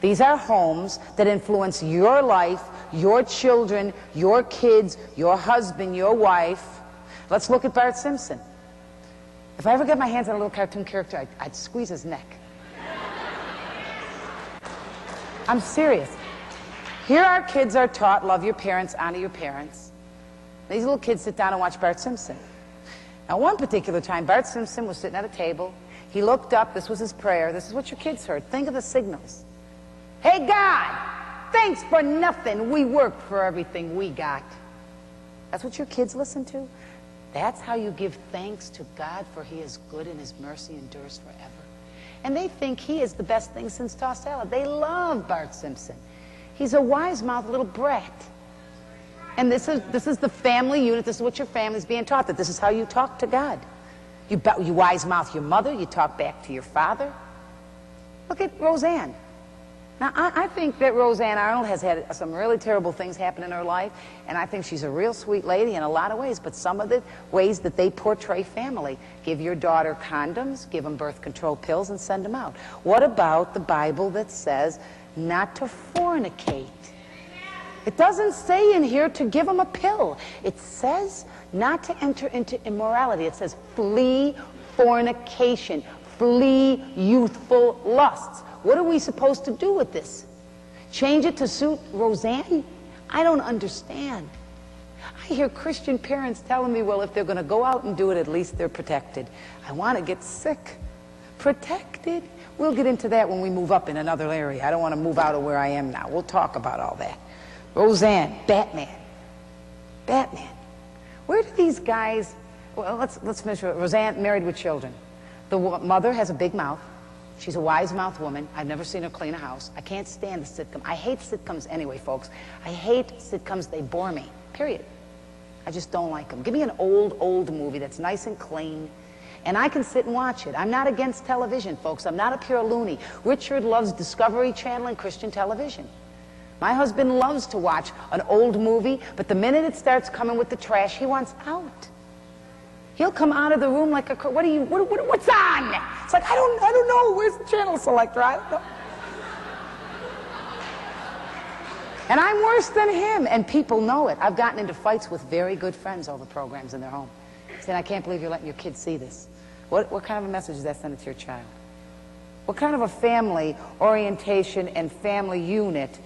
These are homes that influence your life, your children, your kids, your husband, your wife. Let's look at Bart Simpson. If I ever get my hands on a little cartoon character, I'd, I'd squeeze his neck. I'm serious. Here our kids are taught, love your parents, honor your parents. These little kids sit down and watch Bart Simpson. Now, one particular time, Bart Simpson was sitting at a table. He looked up. This was his prayer. This is what your kids heard. Think of the signals. Hey, God, thanks for nothing. We worked for everything we got. That's what your kids listen to? That's how you give thanks to God, for he is good and his mercy endures forever. And they think he is the best thing since tossed salad. They love Bart Simpson. He's a wise-mouthed little brat. And this is, this is the family unit. This is what your family's being taught, that this is how you talk to God. You, you wise-mouth your mother. You talk back to your father. Look at Roseanne. Now, I, I, think that Roseanne Arnold has had some really terrible things happen in her life, and I think she's a real sweet lady in a lot of ways, but some of the ways that they portray family. Give your daughter condoms, give them birth control pills, and send them out. What about the Bible that says not to fornicate? It doesn't say in here to give them a pill. It says not to enter into immorality. It says flee fornication, flee youthful lusts. What are we supposed to do with this? Change it to suit Roseanne? I don't understand. I hear Christian parents telling me, well, if they're going to go out and do it, at least they're protected. I want to get sick. Protected? We'll get into that when we move up in another area. I don't want to move out of where I am now. We'll talk about all that. Roseanne, Batman. Batman. Where do these guys, well, let's, let's finish with Roseanne, married with children. The mother has a big mouth. She's a wise mouth woman. I've never seen her clean a house. I can't stand the sitcom. I hate sitcoms anyway, folks. I hate sitcoms. They bore me, period. I just don't like them. Give me an old, old movie that's nice and clean, and I can sit and watch it. I'm not against television, folks. I'm not a pure loony. Richard loves Discovery Channel and Christian television. My husband loves to watch an old movie, but the minute it starts coming with the trash, he wants out. He'll come out of the room like a, what are you, what, what, what's on? It's like, I don't, I don't know. Where's the channel selector? I don't know. And I'm worse than him, and people know it. I've gotten into fights with very good friends over programs in their home. Saying, I can't believe you're letting your kids see this. What, what kind of a message does that send to your child? What kind of a family orientation and family unit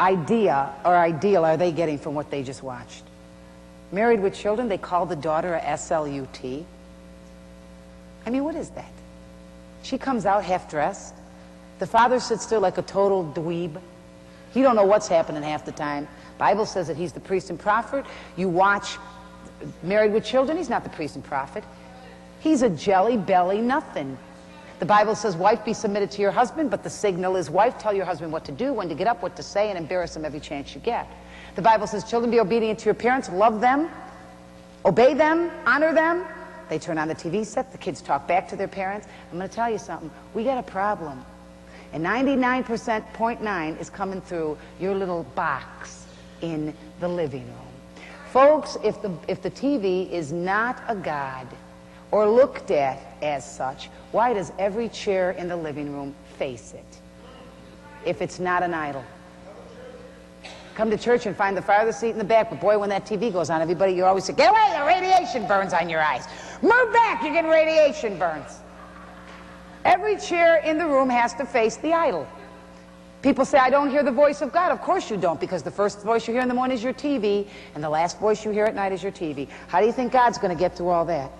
idea or ideal are they getting from what they just watched? Married with children, they call the daughter a SLUT. I mean, what is that? She comes out half dressed. The father sits there like a total dweeb. He don't know what's happening half the time. Bible says that he's the priest and prophet. You watch Married with Children, he's not the priest and prophet. He's a jelly belly nothing. The Bible says, wife, be submitted to your husband, but the signal is, wife, tell your husband what to do, when to get up, what to say, and embarrass him every chance you get. The Bible says, children, be obedient to your parents, love them, obey them, honor them. They turn on the TV set, the kids talk back to their parents. I'm going to tell you something. We got a problem. And 99% point nine is coming through your little box in the living room. Folks, if the, if the TV is not a God or looked at as such, why does every chair in the living room face it? If it's not an idol. Come to church and find the farthest seat in the back, but boy, when that TV goes on, everybody, you always say, get away, the radiation burns on your eyes. Move back, you're getting radiation burns. Every chair in the room has to face the idol. People say, I don't hear the voice of God. Of course you don't, because the first voice you hear in the morning is your TV, and the last voice you hear at night is your TV. How do you think God's going to get through all that?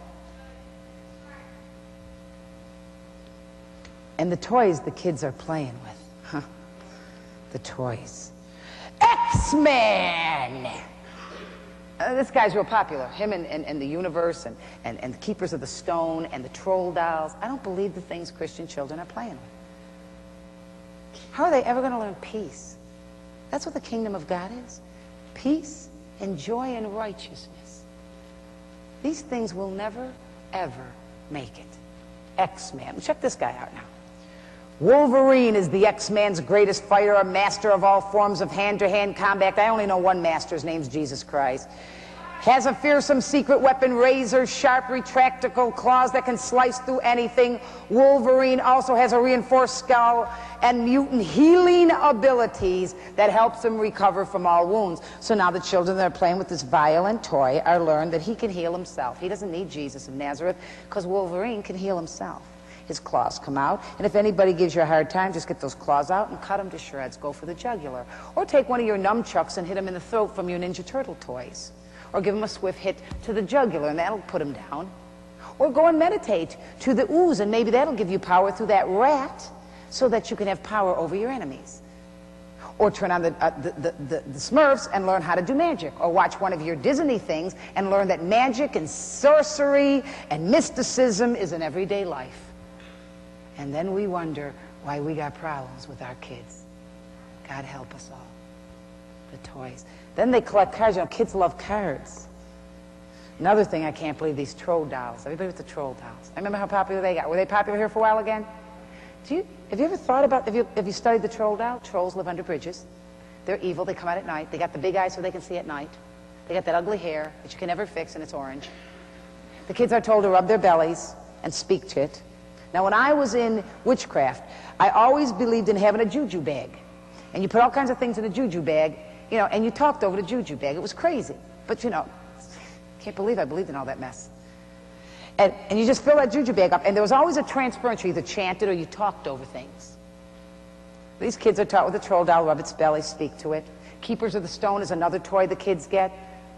And the toys the kids are playing with. Huh. The toys. X-Men! Uh, this guy's real popular. Him and, and, and the universe and, and, and the Keepers of the Stone and the Troll Dolls. I don't believe the things Christian children are playing with. How are they ever going to learn peace? That's what the kingdom of God is. Peace and joy and righteousness. These things will never, ever make it. X-Man. Check this guy out now. Wolverine is the X-Man's greatest fighter, a master of all forms of hand-to-hand combat. I only know one master, his name's Jesus Christ. Has a fearsome secret weapon, razor sharp retractable claws that can slice through anything. Wolverine also has a reinforced skull and mutant healing abilities that helps him recover from all wounds. So now the children that are playing with this violent toy are learned that he can heal himself. He doesn't need Jesus of Nazareth because Wolverine can heal himself his claws come out. And if anybody gives you a hard time, just get those claws out and cut them to shreds. Go for the jugular. Or take one of your nunchucks and hit him in the throat from your Ninja Turtle toys. Or give him a swift hit to the jugular, and that'll put him down. Or go and meditate to the ooze, and maybe that'll give you power through that rat so that you can have power over your enemies. Or turn on the, uh, the, the, the, the Smurfs and learn how to do magic. Or watch one of your Disney things and learn that magic and sorcery and mysticism is an everyday life. And then we wonder why we got problems with our kids. God help us all. The toys. Then they collect cards. You know, kids love cards. Another thing I can't believe, these troll dolls. Everybody with the troll dolls. I remember how popular they got. Were they popular here for a while again? Do you, have you ever thought about, have you, have you studied the troll doll? Trolls live under bridges. They're evil. They come out at night. They got the big eyes so they can see at night. They got that ugly hair that you can never fix and it's orange. The kids are told to rub their bellies and speak to it. Now, when I was in witchcraft, I always believed in having a juju bag. And you put all kinds of things in a juju bag, you know, and you talked over the juju bag. It was crazy. But, you know, can't believe I believed in all that mess. And, and you just fill that juju bag up, and there was always a transference. You either chanted or you talked over things. These kids are taught with a troll doll, rub its belly, speak to it. Keepers of the Stone is another toy the kids get.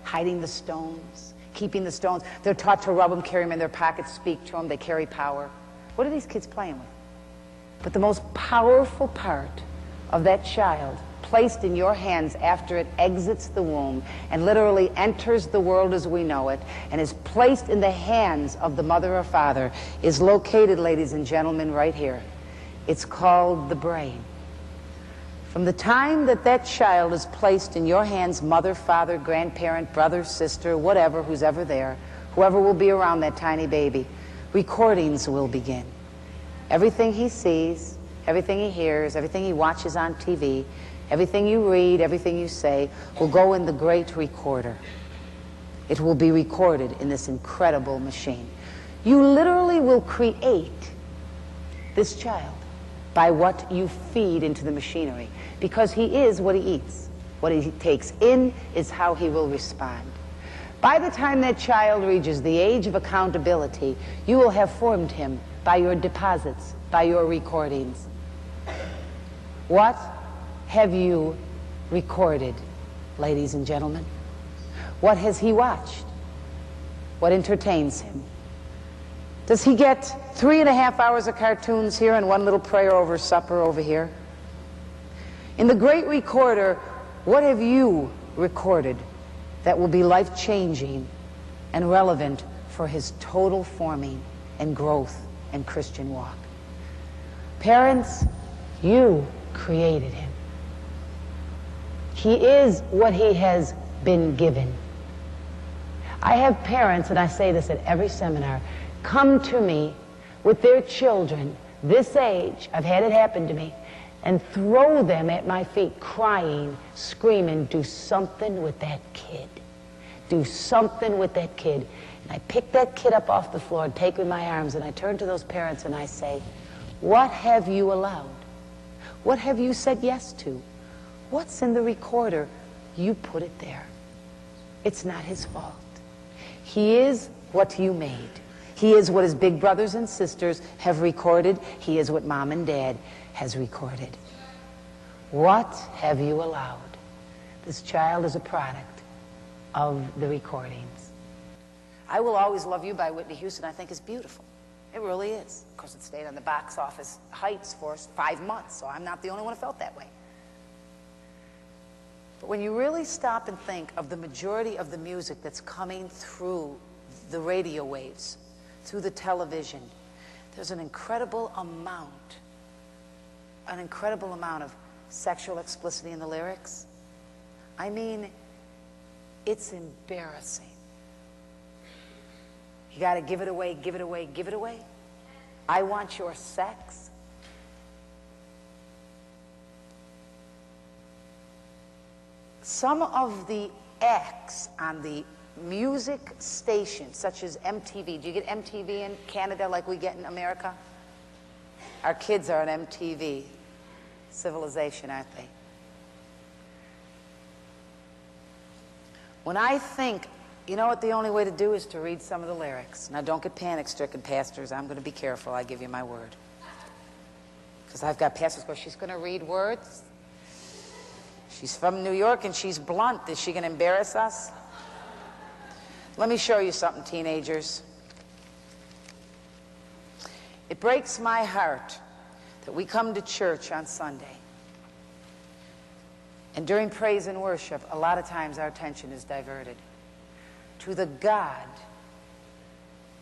Hiding the stones, keeping the stones. They're taught to rub them, carry them in their pockets, speak to them. They carry power. What are these kids playing with? But the most powerful part of that child placed in your hands after it exits the womb and literally enters the world as we know it and is placed in the hands of the mother or father is located, ladies and gentlemen, right here. It's called the brain. From the time that that child is placed in your hands, mother, father, grandparent, brother, sister, whatever, who's ever there, whoever will be around that tiny baby, recordings will begin. Everything he sees, everything he hears, everything he watches on TV, everything you read, everything you say will go in the great recorder. It will be recorded in this incredible machine. You literally will create this child by what you feed into the machinery because he is what he eats. What he takes in is how he will respond. By the time that child reaches the age of accountability, you will have formed him by your deposits, by your recordings. What have you recorded, ladies and gentlemen? What has he watched? What entertains him? Does he get three and a half hours of cartoons here and one little prayer over supper over here? In the great recorder, what have you recorded that will be life changing and relevant for his total forming and growth and Christian walk. Parents, you created him. He is what he has been given. I have parents, and I say this at every seminar, come to me with their children this age, I've had it happen to me, and throw them at my feet crying, screaming, do something with that kid. Do something with that kid. And I pick that kid up off the floor and take him in my arms and I turn to those parents and I say, what have you allowed? What have you said yes to? What's in the recorder? You put it there. It's not his fault. He is what you made. He is what his big brothers and sisters have recorded. He is what mom and dad has recorded. What have you allowed? This child is a product of the recordings. I Will Always Love You by Whitney Houston, I think is beautiful. It really is. Of course, it stayed on the box office heights for five months, so I'm not the only one who felt that way. But when you really stop and think of the majority of the music that's coming through the radio waves, through the television, there's an incredible amount, an incredible amount of sexual explicitity in the lyrics. I mean, it's embarrassing. You got to give it away, give it away, give it away. I want your sex. Some of the acts on the music stations, such as MTV, do you get MTV in Canada like we get in America? Our kids are on MTV. Civilization, aren't they? When I think, you know what the only way to do is to read some of the lyrics. Now, don't get panic stricken, pastors. I'm going to be careful. I give you my word. Because I've got pastors go, she's going to read words. She's from New York and she's blunt. Is she going to embarrass us? Let me show you something, teenagers. It breaks my heart that we come to church on Sunday and during praise and worship, a lot of times our attention is diverted to the God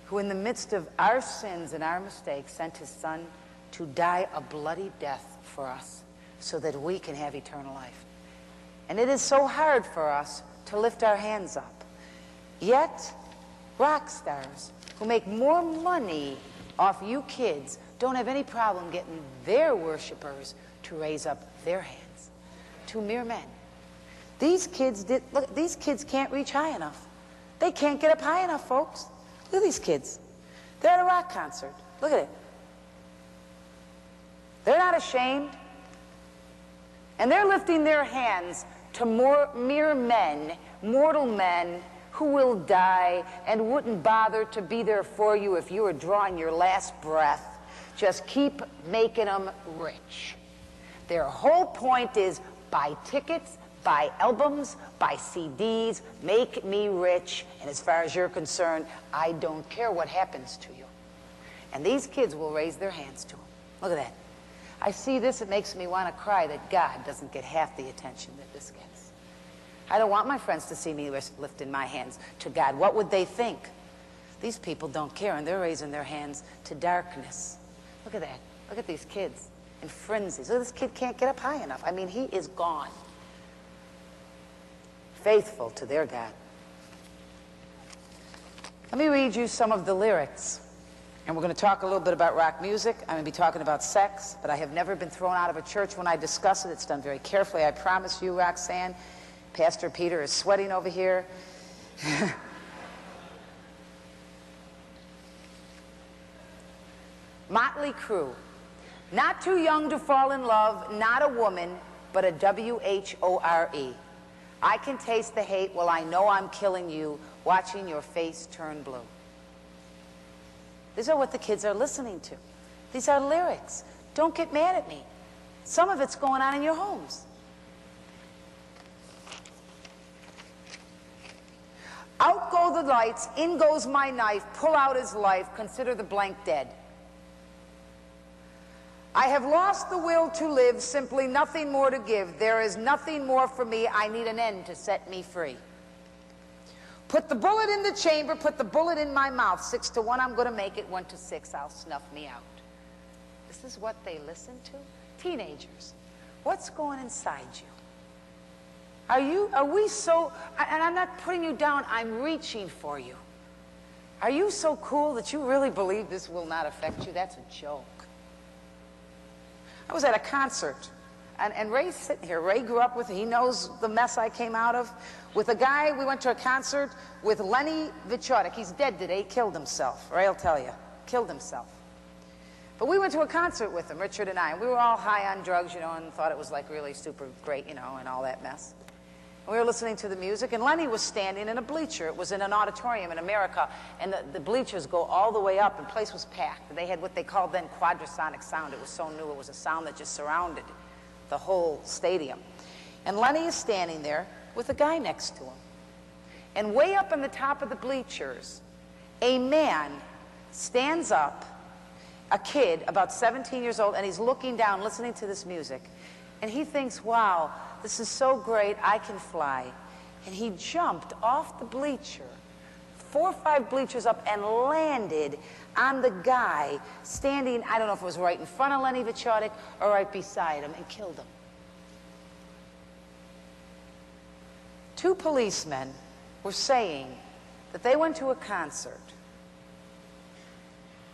who, in the midst of our sins and our mistakes, sent his Son to die a bloody death for us so that we can have eternal life. And it is so hard for us to lift our hands up. Yet, rock stars who make more money off you kids don't have any problem getting their worshipers to raise up their hands two mere men. These kids did look, these kids can't reach high enough. They can't get up high enough, folks. Look at these kids. They're at a rock concert. Look at it. They're not ashamed. And they're lifting their hands to more mere men, mortal men who will die and wouldn't bother to be there for you if you were drawing your last breath. Just keep making them rich. Their whole point is buy tickets, buy albums, buy CDs, make me rich, and as far as you're concerned, I don't care what happens to you. And these kids will raise their hands to him. Look at that. I see this, it makes me want to cry that God doesn't get half the attention that this gets. I don't want my friends to see me lifting my hands to God. What would they think? These people don't care, and they're raising their hands to darkness. Look at that. Look at these kids in frenzies. Oh, this kid can't get up high enough. I mean, he is gone. Faithful to their God. Let me read you some of the lyrics. And we're going to talk a little bit about rock music. I'm going to be talking about sex, but I have never been thrown out of a church when I discuss it. It's done very carefully, I promise you, Roxanne. Pastor Peter is sweating over here. Motley Crue. Not too young to fall in love, not a woman, but a W H O R E. I can taste the hate while I know I'm killing you, watching your face turn blue. These are what the kids are listening to. These are lyrics. Don't get mad at me. Some of it's going on in your homes. Out go the lights, in goes my knife, pull out his life, consider the blank dead. I have lost the will to live, simply nothing more to give. There is nothing more for me. I need an end to set me free. Put the bullet in the chamber, put the bullet in my mouth. Six to one, I'm going to make it. One to six, I'll snuff me out. This is what they listen to? Teenagers, what's going inside you? Are you, are we so, and I'm not putting you down, I'm reaching for you. Are you so cool that you really believe this will not affect you? That's a joke. I was at a concert, and, and Ray's sitting here. Ray grew up with, he knows the mess I came out of. With a guy, we went to a concert with Lenny Vichotic. He's dead today, he killed himself. Ray'll tell you, killed himself. But we went to a concert with him, Richard and I, and we were all high on drugs, you know, and thought it was like really super great, you know, and all that mess. We were listening to the music, and Lenny was standing in a bleacher. It was in an auditorium in America, and the, the bleachers go all the way up, and the place was packed. They had what they called then quadrasonic sound. It was so new, it was a sound that just surrounded the whole stadium. And Lenny is standing there with a guy next to him. And way up on the top of the bleachers, a man stands up, a kid about 17 years old, and he's looking down, listening to this music. And he thinks, wow, this is so great, I can fly. And he jumped off the bleacher, four or five bleachers up, and landed on the guy standing, I don't know if it was right in front of Lenny Vachotic or right beside him, and killed him. Two policemen were saying that they went to a concert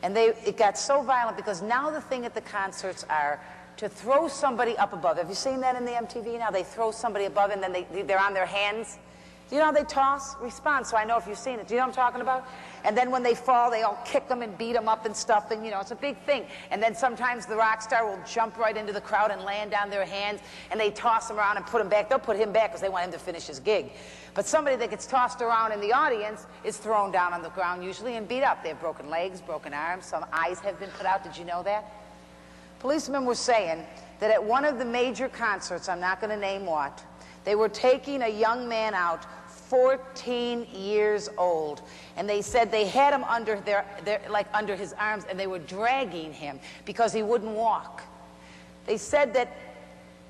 and they, it got so violent because now the thing at the concerts are to throw somebody up above. Have you seen that in the MTV now? They throw somebody above and then they, they're on their hands. Do you know how they toss? Respond, so I know if you've seen it. Do you know what I'm talking about? And then when they fall, they all kick them and beat them up and stuff, and you know, it's a big thing. And then sometimes the rock star will jump right into the crowd and land on their hands, and they toss him around and put him back. They'll put him back because they want him to finish his gig. But somebody that gets tossed around in the audience is thrown down on the ground usually and beat up. They have broken legs, broken arms, some eyes have been put out. Did you know that? Policemen were saying that at one of the major concerts, I'm not going to name what, they were taking a young man out 14 years old. And they said they had him under their, their, like under his arms and they were dragging him because he wouldn't walk. They said that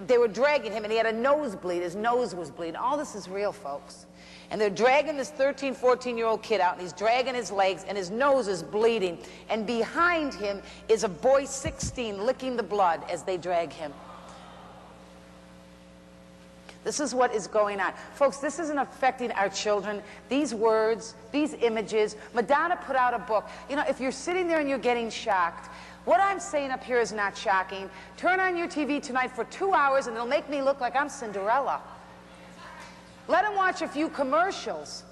they were dragging him and he had a nosebleed. His nose was bleeding. All this is real, folks. And they're dragging this 13, 14 year old kid out and he's dragging his legs and his nose is bleeding. And behind him is a boy 16 licking the blood as they drag him. This is what is going on. Folks, this isn't affecting our children. These words, these images. Madonna put out a book. You know, if you're sitting there and you're getting shocked, what I'm saying up here is not shocking. Turn on your TV tonight for two hours and it'll make me look like I'm Cinderella. Let them watch a few commercials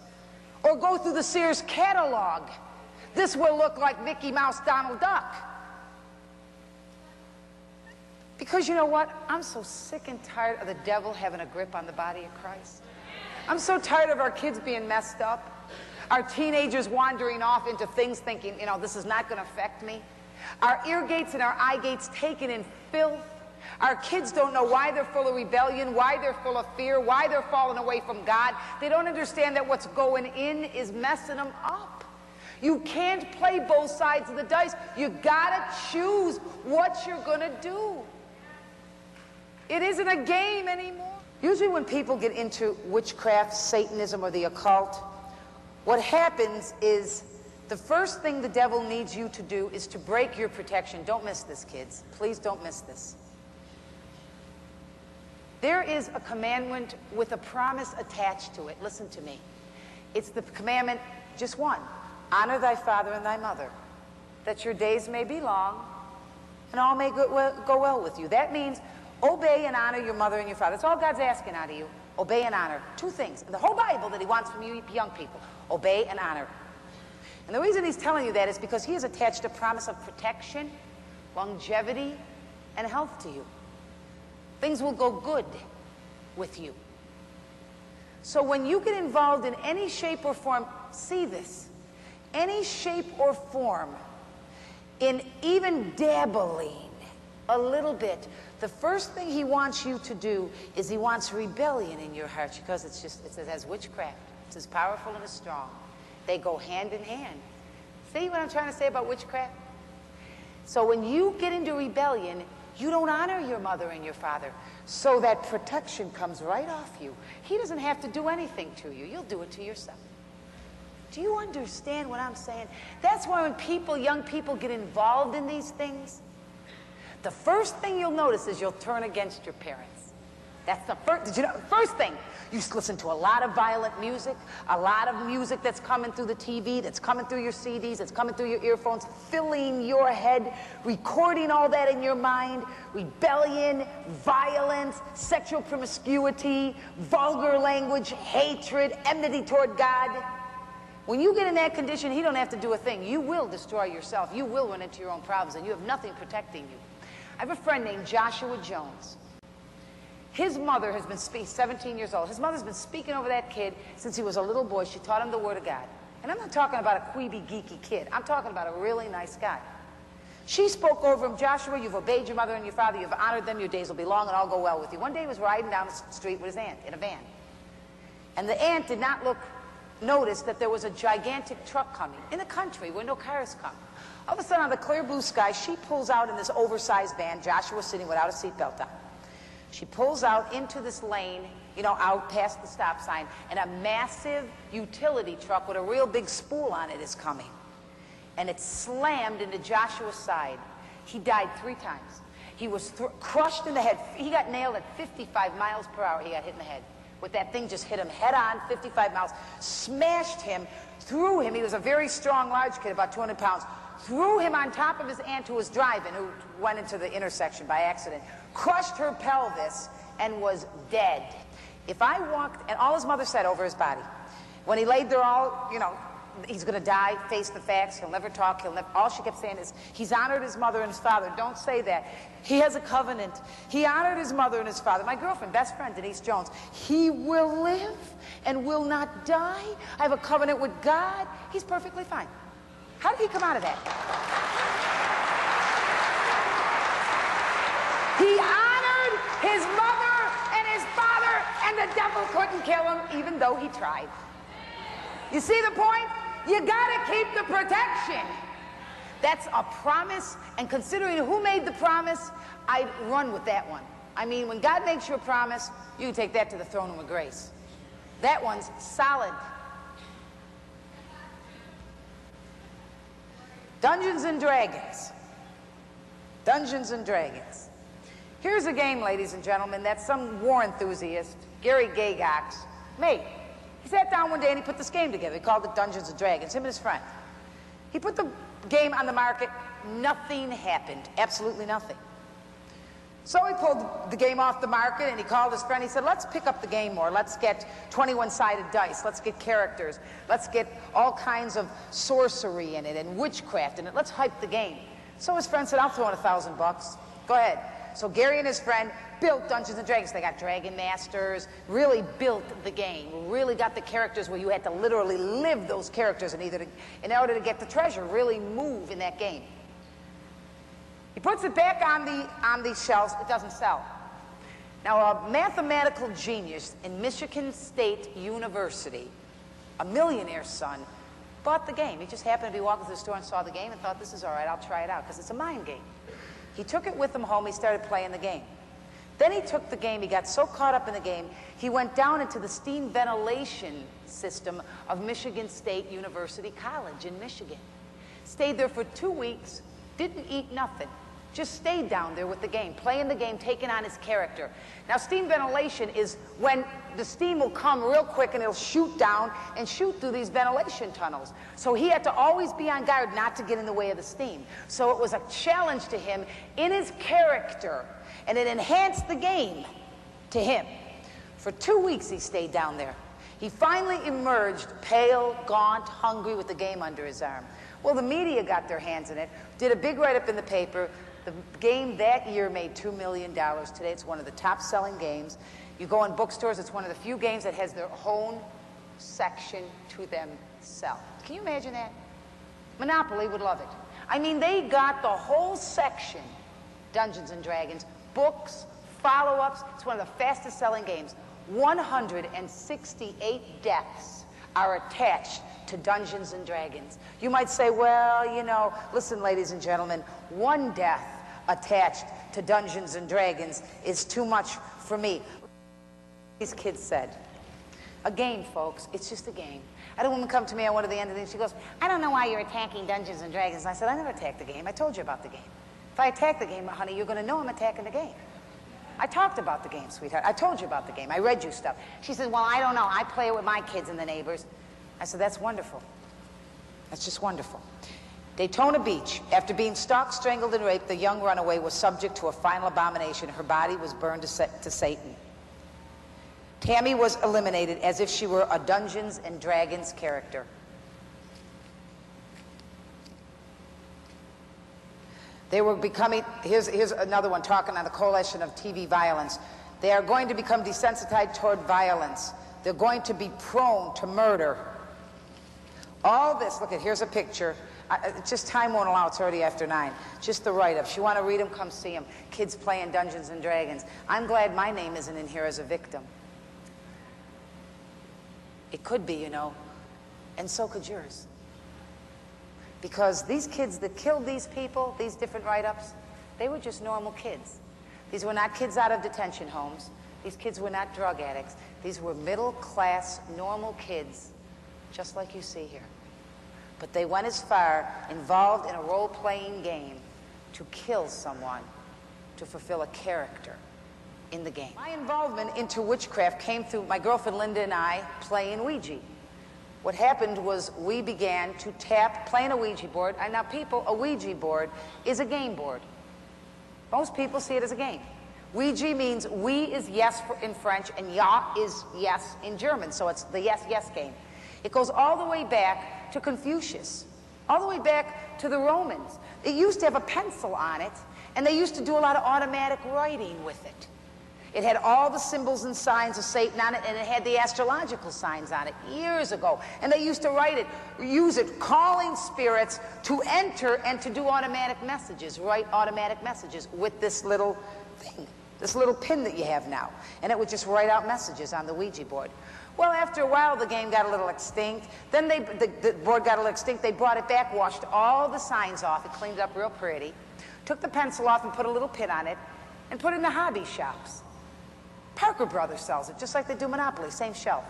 or go through the Sears catalog. This will look like Mickey Mouse, Donald Duck. Because you know what? I'm so sick and tired of the devil having a grip on the body of Christ. I'm so tired of our kids being messed up, our teenagers wandering off into things thinking, you know, this is not going to affect me. Our ear gates and our eye gates taken in filth. Our kids don't know why they're full of rebellion, why they're full of fear, why they're falling away from God. They don't understand that what's going in is messing them up. You can't play both sides of the dice. You gotta choose what you're gonna do. It isn't a game anymore. Usually when people get into witchcraft, Satanism, or the occult, what happens is the first thing the devil needs you to do is to break your protection. Don't miss this, kids. Please don't miss this. There is a commandment with a promise attached to it. Listen to me. It's the commandment, just one. Honor thy father and thy mother, that your days may be long and all may go well, go well with you. That means Obey and honor your mother and your father. That's all God's asking out of you. Obey and honor. Two things. The whole Bible that he wants from you young people. Obey and honor. And the reason he's telling you that is because he has attached a promise of protection, longevity, and health to you. Things will go good with you. So when you get involved in any shape or form, see this. Any shape or form in even dabbling a little bit the first thing he wants you to do is he wants rebellion in your heart because it's just, it says, witchcraft. It's as powerful and as strong. They go hand in hand. See what I'm trying to say about witchcraft? So when you get into rebellion, you don't honor your mother and your father. So that protection comes right off you. He doesn't have to do anything to you. You'll do it to yourself. Do you understand what I'm saying? That's why when people, young people, get involved in these things, the first thing you'll notice is you'll turn against your parents. That's the first, did you know, first thing. You listen to a lot of violent music, a lot of music that's coming through the TV, that's coming through your CDs, that's coming through your earphones, filling your head, recording all that in your mind, rebellion, violence, sexual promiscuity, vulgar language, hatred, enmity toward God. When you get in that condition, he don't have to do a thing. You will destroy yourself. You will run into your own problems, and you have nothing protecting you. I have a friend named Joshua Jones. His mother has been speaking, 17 years old. His mother's been speaking over that kid since he was a little boy. She taught him the Word of God. And I'm not talking about a queeby, geeky kid. I'm talking about a really nice guy. She spoke over him, Joshua, you've obeyed your mother and your father, you've honored them, your days will be long, and all go well with you. One day he was riding down the street with his aunt in a van. And the aunt did not look, notice that there was a gigantic truck coming in the country where no cars come. All of a sudden, on the clear blue sky, she pulls out in this oversized van. Joshua sitting without a seatbelt on. She pulls out into this lane, you know, out past the stop sign, and a massive utility truck with a real big spool on it is coming. And it slammed into Joshua's side. He died three times. He was crushed in the head. He got nailed at 55 miles per hour. He got hit in the head. With that thing just hit him head on, 55 miles, smashed him, threw him. He was a very strong, large kid, about 200 pounds. Threw him on top of his aunt who was driving, who went into the intersection by accident, crushed her pelvis, and was dead. If I walked, and all his mother said over his body, when he laid there all, you know, he's going to die, face the facts, he'll never talk, he'll never, all she kept saying is, he's honored his mother and his father. Don't say that. He has a covenant. He honored his mother and his father. My girlfriend, best friend, Denise Jones, he will live and will not die. I have a covenant with God. He's perfectly fine. How did he come out of that? He honored his mother and his father, and the devil couldn't kill him, even though he tried. You see the point? You gotta keep the protection. That's a promise, and considering who made the promise, I'd run with that one. I mean, when God makes you a promise, you can take that to the throne room of grace. That one's solid. Dungeons and Dragons. Dungeons and Dragons. Here's a game, ladies and gentlemen, that some war enthusiast, Gary Gygax, made. He sat down one day and he put this game together. He called it Dungeons and Dragons, him and his friend. He put the game on the market. Nothing happened. Absolutely nothing. So he pulled the game off the market and he called his friend. He said, let's pick up the game more. Let's get 21-sided dice. Let's get characters. Let's get all kinds of sorcery in it and witchcraft in it. Let's hype the game. So his friend said, I'll throw in a thousand bucks. Go ahead. So Gary and his friend built Dungeons and Dragons. They got Dragon Masters, really built the game, really got the characters where you had to literally live those characters in, either to, in order to get the treasure, really move in that game. He puts it back on the, on the shelves. It doesn't sell. Now, a mathematical genius in Michigan State University, a millionaire's son, bought the game. He just happened to be walking through the store and saw the game and thought, this is all right, I'll try it out, because it's a mind game. He took it with him home. He started playing the game. Then he took the game. He got so caught up in the game, he went down into the steam ventilation system of Michigan State University College in Michigan. Stayed there for two weeks, didn't eat nothing. Just stayed down there with the game, playing the game, taking on his character. Now, steam ventilation is when the steam will come real quick and it'll shoot down and shoot through these ventilation tunnels. So he had to always be on guard not to get in the way of the steam. So it was a challenge to him in his character, and it enhanced the game to him. For two weeks he stayed down there. He finally emerged pale, gaunt, hungry with the game under his arm. Well, the media got their hands in it, did a big write up in the paper. The game that year made $2 million. Today it's one of the top selling games. You go in bookstores, it's one of the few games that has their own section to themselves. Can you imagine that? Monopoly would love it. I mean, they got the whole section, Dungeons and Dragons, books, follow ups. It's one of the fastest selling games. 168 deaths are attached to Dungeons and Dragons. You might say, well, you know, listen, ladies and gentlemen, one death attached to Dungeons and Dragons is too much for me. These kids said, a game, folks, it's just a game. I had a woman come to me at one of the end of the day, she goes, I don't know why you're attacking Dungeons and Dragons. And I said, I never attacked the game. I told you about the game. If I attack the game, honey, you're going to know I'm attacking the game. I talked about the game, sweetheart. I told you about the game. I read you stuff. She said, well, I don't know. I play it with my kids and the neighbors. I said, that's wonderful. That's just wonderful. Daytona Beach. After being stalked, strangled, and raped, the young runaway was subject to a final abomination. Her body was burned to, to Satan. Tammy was eliminated as if she were a Dungeons and Dragons character. They were becoming, here's, here's another one talking on the coalition of TV violence. They are going to become desensitized toward violence. They're going to be prone to murder. All this, look at, here's a picture I, just time won't allow. It's already after nine. Just the write-ups. You want to read them? Come see them. Kids playing Dungeons and Dragons. I'm glad my name isn't in here as a victim. It could be, you know, and so could yours. Because these kids that killed these people, these different write-ups, they were just normal kids. These were not kids out of detention homes. These kids were not drug addicts. These were middle-class, normal kids, just like you see here. But they went as far, involved in a role-playing game, to kill someone, to fulfill a character in the game. My involvement into witchcraft came through my girlfriend Linda and I playing Ouija. What happened was oui began to tap, playing a Ouija board. And now, people, a Ouija board is a game board. Most people see it as a game. Ouija means we is yes in French and ja is yes in German. So it's the yes, yes game. It goes all the way back to Confucius, all the way back to the Romans. It used to have a pencil on it, and they used to do a lot of automatic writing with it. It had all the symbols and signs of Satan on it, and it had the astrological signs on it years ago. And they used to write it, use it, calling spirits to enter and to do automatic messages, write automatic messages with this little thing, this little pin that you have now. And it would just write out messages on the Ouija board. Well, after a while, the game got a little extinct. Then they, the, the board got a little extinct. They brought it back, washed all the signs off, it cleaned it up real pretty, took the pencil off and put a little pin on it, and put it in the hobby shops. Parker Brothers sells it, just like they do Monopoly, same shelf.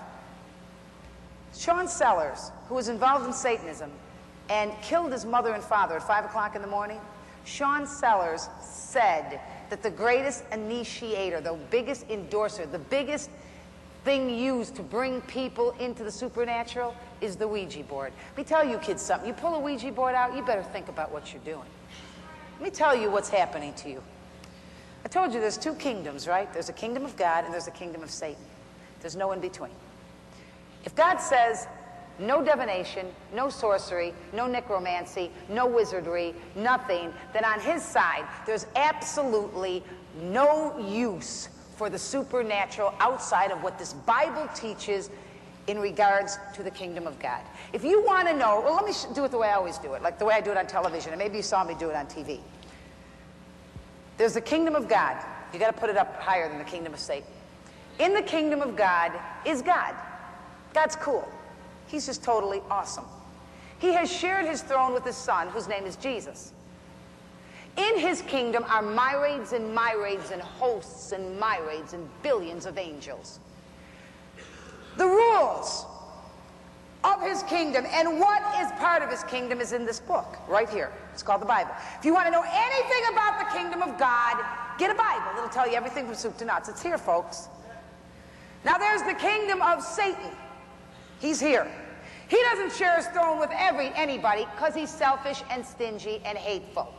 Sean Sellers, who was involved in Satanism and killed his mother and father at 5 o'clock in the morning, Sean Sellers said that the greatest initiator, the biggest endorser, the biggest thing used to bring people into the supernatural is the Ouija board. Let me tell you kids something. You pull a Ouija board out, you better think about what you're doing. Let me tell you what's happening to you. I told you there's two kingdoms, right? There's a kingdom of God and there's a kingdom of Satan. There's no in between. If God says no divination, no sorcery, no necromancy, no wizardry, nothing, then on his side, there's absolutely no use for the supernatural outside of what this Bible teaches in regards to the kingdom of God. If you want to know, well, let me do it the way I always do it, like the way I do it on television, and maybe you saw me do it on TV. There's the kingdom of God. You got to put it up higher than the kingdom of Satan. In the kingdom of God is God. God's cool. He's just totally awesome. He has shared his throne with his son, whose name is Jesus. In his kingdom are myriads and myriads and hosts and myriads and billions of angels. The rules of his kingdom and what is part of his kingdom is in this book right here. It's called the Bible. If you want to know anything about the kingdom of God, get a Bible. It'll tell you everything from soup to nuts. It's here, folks. Now there's the kingdom of Satan. He's here. He doesn't share his throne with every anybody because he's selfish and stingy and hateful.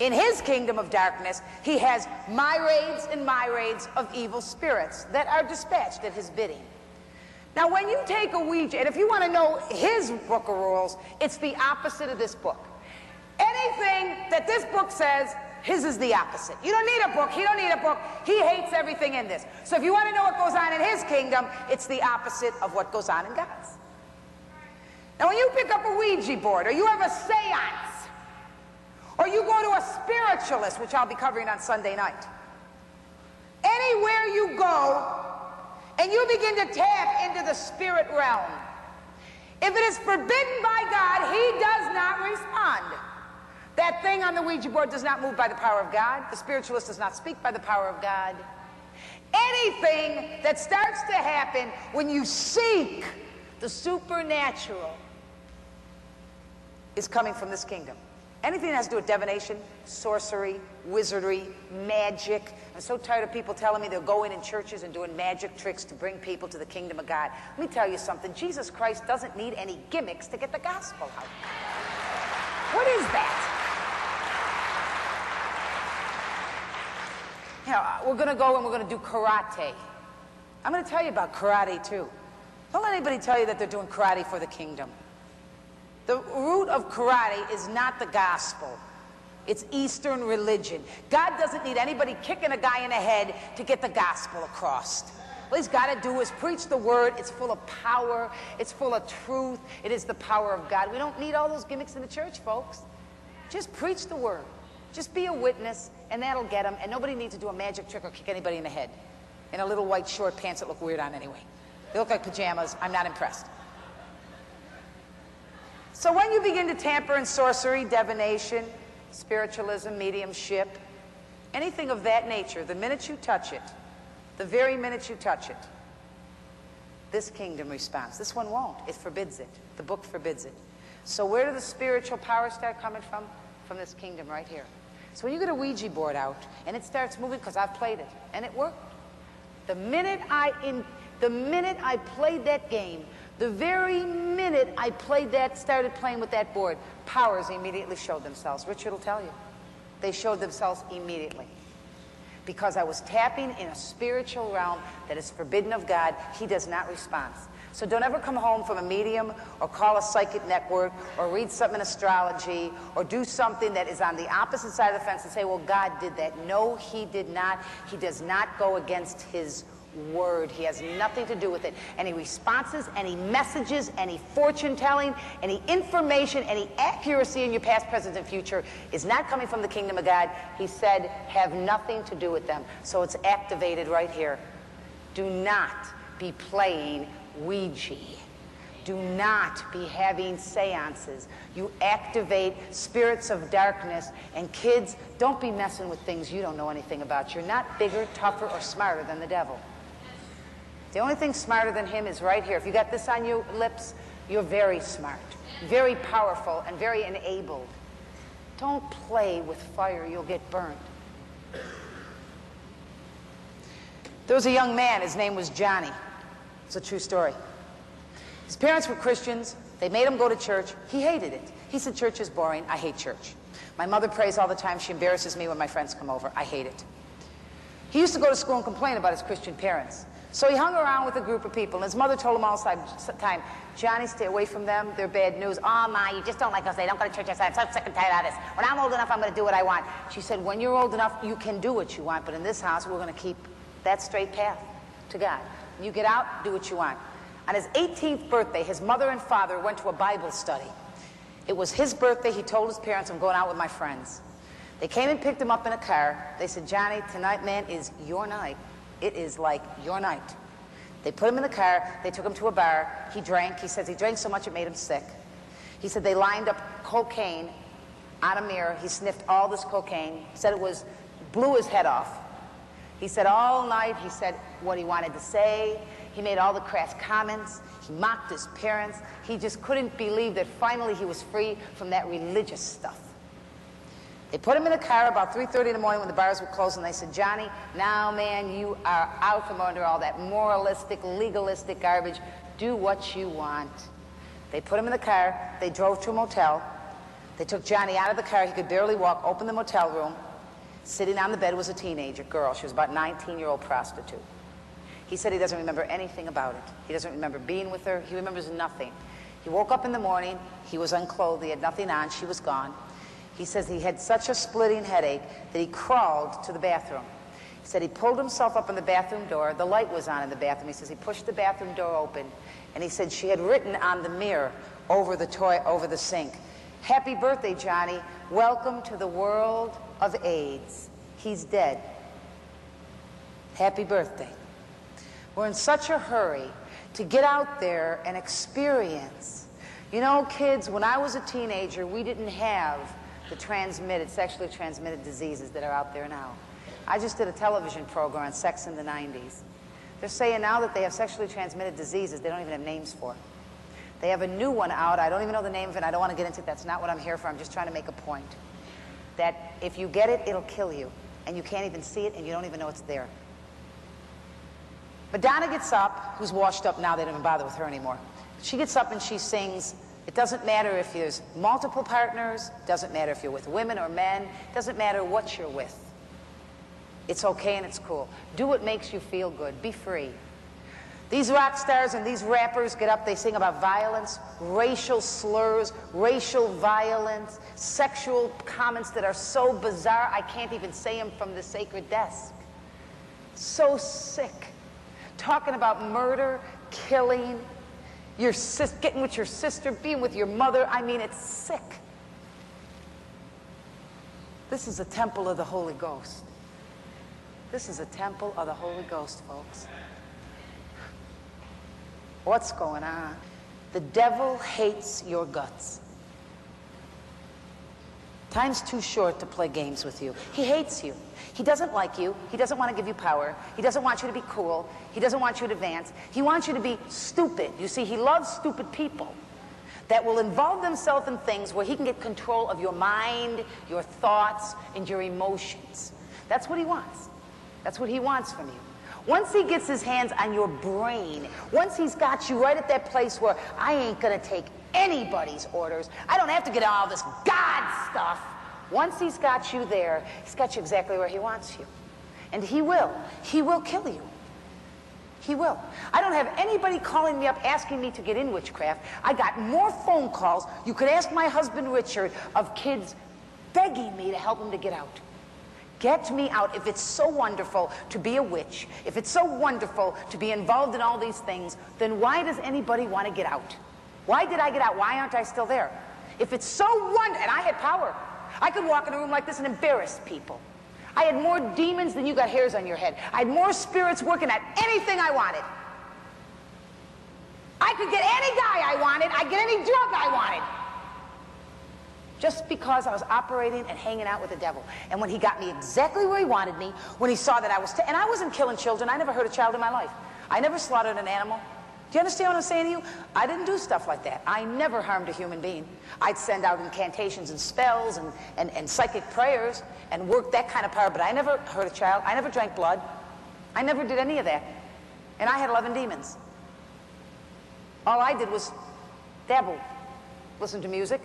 In his kingdom of darkness, he has myriads and myriads of evil spirits that are dispatched at his bidding. Now, when you take a Ouija, and if you want to know his book of rules, it's the opposite of this book. Anything that this book says, his is the opposite. You don't need a book. He don't need a book. He hates everything in this. So if you want to know what goes on in his kingdom, it's the opposite of what goes on in God's. Now, when you pick up a Ouija board, or you have a seance, or you go to a spiritualist, which I'll be covering on Sunday night, anywhere you go, and you begin to tap into the spirit realm, if it is forbidden by God, he does not respond. That thing on the Ouija board does not move by the power of God. The spiritualist does not speak by the power of God. Anything that starts to happen when you seek the supernatural is coming from this kingdom. Anything that has to do with divination, sorcery, wizardry, magic. I'm so tired of people telling me they're going in churches and doing magic tricks to bring people to the kingdom of God. Let me tell you something. Jesus Christ doesn't need any gimmicks to get the gospel out. What is that? You know, uh, we're going to go and we're going to do karate. I'm going to tell you about karate too. Don't let anybody tell you that they're doing karate for the kingdom. The root of karate is not the gospel. It's Eastern religion. God doesn't need anybody kicking a guy in the head to get the gospel across. All he's got to do is preach the word. It's full of power. It's full of truth. It is the power of God. We don't need all those gimmicks in the church, folks. Just preach the word. Just be a witness, and that'll get them. And nobody needs to do a magic trick or kick anybody in the head in a little white short pants that look weird on anyway. They look like pajamas. I'm not impressed. So when you begin to tamper in sorcery, divination, spiritualism, mediumship, anything of that nature, the minute you touch it, the very minute you touch it, this kingdom responds. This one won't. It forbids it. The book forbids it. So where do the spiritual powers start coming from? From this kingdom right here. So when you get a Ouija board out and it starts moving, because I've played it, and it worked. The minute I in, the minute I played that game, the very minute I played that, started playing with that board, powers immediately showed themselves. Richard will tell you. They showed themselves immediately. Because I was tapping in a spiritual realm that is forbidden of God, he does not respond. So don't ever come home from a medium or call a psychic network or read something in astrology or do something that is on the opposite side of the fence and say, well, God did that. No, he did not. He does not go against his word. He has nothing to do with it. Any responses, any messages, any fortune telling, any information, any accuracy in your past, present, and future is not coming from the kingdom of God. He said, have nothing to do with them. So it's activated right here. Do not be playing Ouija. Do not be having seances. You activate spirits of darkness. And kids, don't be messing with things you don't know anything about. You're not bigger, tougher, or smarter than the devil. The only thing smarter than him is right here. If you got this on your lips, you're very smart, very powerful, and very enabled. Don't play with fire, you'll get burned. There was a young man, his name was Johnny. It's a true story. His parents were Christians. They made him go to church. He hated it. He said, Church is boring. I hate church. My mother prays all the time. She embarrasses me when my friends come over. I hate it. He used to go to school and complain about his Christian parents. So he hung around with a group of people, and his mother told him all the time, Johnny, stay away from them. They're bad news. Oh, Ma, you just don't like us. They don't go to church. I'm so sick and tired of this. When I'm old enough, I'm going to do what I want. She said, when you're old enough, you can do what you want, but in this house, we're going to keep that straight path to God. You get out, do what you want. On his 18th birthday, his mother and father went to a Bible study. It was his birthday. He told his parents, I'm going out with my friends. They came and picked him up in a car. They said, Johnny, tonight, man, is your night. It is like your night. They put him in the car. They took him to a bar. He drank. He says he drank so much it made him sick. He said they lined up cocaine on a mirror. He sniffed all this cocaine. Said it was, blew his head off. He said all night, he said what he wanted to say. He made all the crass comments. He mocked his parents. He just couldn't believe that finally he was free from that religious stuff. They put him in a car about 3.30 in the morning when the bars were closed, and they said, Johnny, now, man, you are out from under all that moralistic, legalistic garbage. Do what you want. They put him in the car. They drove to a motel. They took Johnny out of the car. He could barely walk, opened the motel room. Sitting on the bed was a teenager girl. She was about 19-year-old prostitute. He said he doesn't remember anything about it. He doesn't remember being with her. He remembers nothing. He woke up in the morning. He was unclothed. He had nothing on. She was gone. He says he had such a splitting headache that he crawled to the bathroom. He said he pulled himself up in the bathroom door. The light was on in the bathroom. He says he pushed the bathroom door open, and he said she had written on the mirror over the toy over the sink, "Happy birthday, Johnny. Welcome to the world of AIDS. He's dead. Happy birthday." We're in such a hurry to get out there and experience. You know, kids, when I was a teenager, we didn't have the transmitted, sexually transmitted diseases that are out there now. I just did a television program on sex in the 90s. They're saying now that they have sexually transmitted diseases they don't even have names for. They have a new one out. I don't even know the name of it. I don't want to get into it. That's not what I'm here for. I'm just trying to make a point. That if you get it, it'll kill you. And you can't even see it, and you don't even know it's there. Madonna gets up, who's washed up now, they don't even bother with her anymore. She gets up and she sings, it doesn't matter if there's multiple partners, doesn't matter if you're with women or men, doesn't matter what you're with. It's okay and it's cool. Do what makes you feel good. Be free. These rock stars and these rappers get up, they sing about violence, racial slurs, racial violence, sexual comments that are so bizarre I can't even say them from the sacred desk. So sick. talking about murder, killing, your sis- getting with your sister, being with your mother. I mean, it's sick. This is a temple of the Holy Ghost. This is a temple of the Holy Ghost, folks. What's going on? The devil hates your guts. Time's too short to play games with you. He hates you. He doesn't like you. He doesn't want to give you power. He doesn't want you to be cool. He doesn't want you to advance. He wants you to be stupid. You see, he loves stupid people that will involve themselves in things where he can get control of your mind, your thoughts, and your emotions. That's what he wants. That's what he wants from you. Once he gets his hands on your brain, once he's got you right at that place where I ain't to take anybody's orders, I don't have to get all this God stuff. Once he's got you there, he's got you exactly where he wants you. And he will. He will kill you. He will. I don't have anybody calling me up asking me to get in witchcraft. I got more phone calls. You could ask my husband Richard of kids begging me to help them to get out. Get me out. If it's so wonderful to be a witch, if it's so wonderful to be involved in all these things, then why does anybody want to get out? Why did I get out? Why aren't I still there? If it's so wonderful, and I had power, I could walk in a room like this and embarrass people. I had more demons than you got hairs on your head. I had more spirits working at anything I wanted. I could get any guy I wanted. I'd get any drug I wanted. Just because I was operating and hanging out with the devil. And when he got me exactly where he wanted me, when he saw that I was, and I wasn't killing children, I never hurt a child in my life. I never slaughtered an animal. Do you understand what I'm saying to you? I didn't do stuff like that. I never harmed a human being. I'd send out incantations and spells and, and, and psychic prayers and work that kind of power, but I never hurt a child. I never drank blood. I never did any of that. And I had 11 demons. All I did was dabble, listen to music,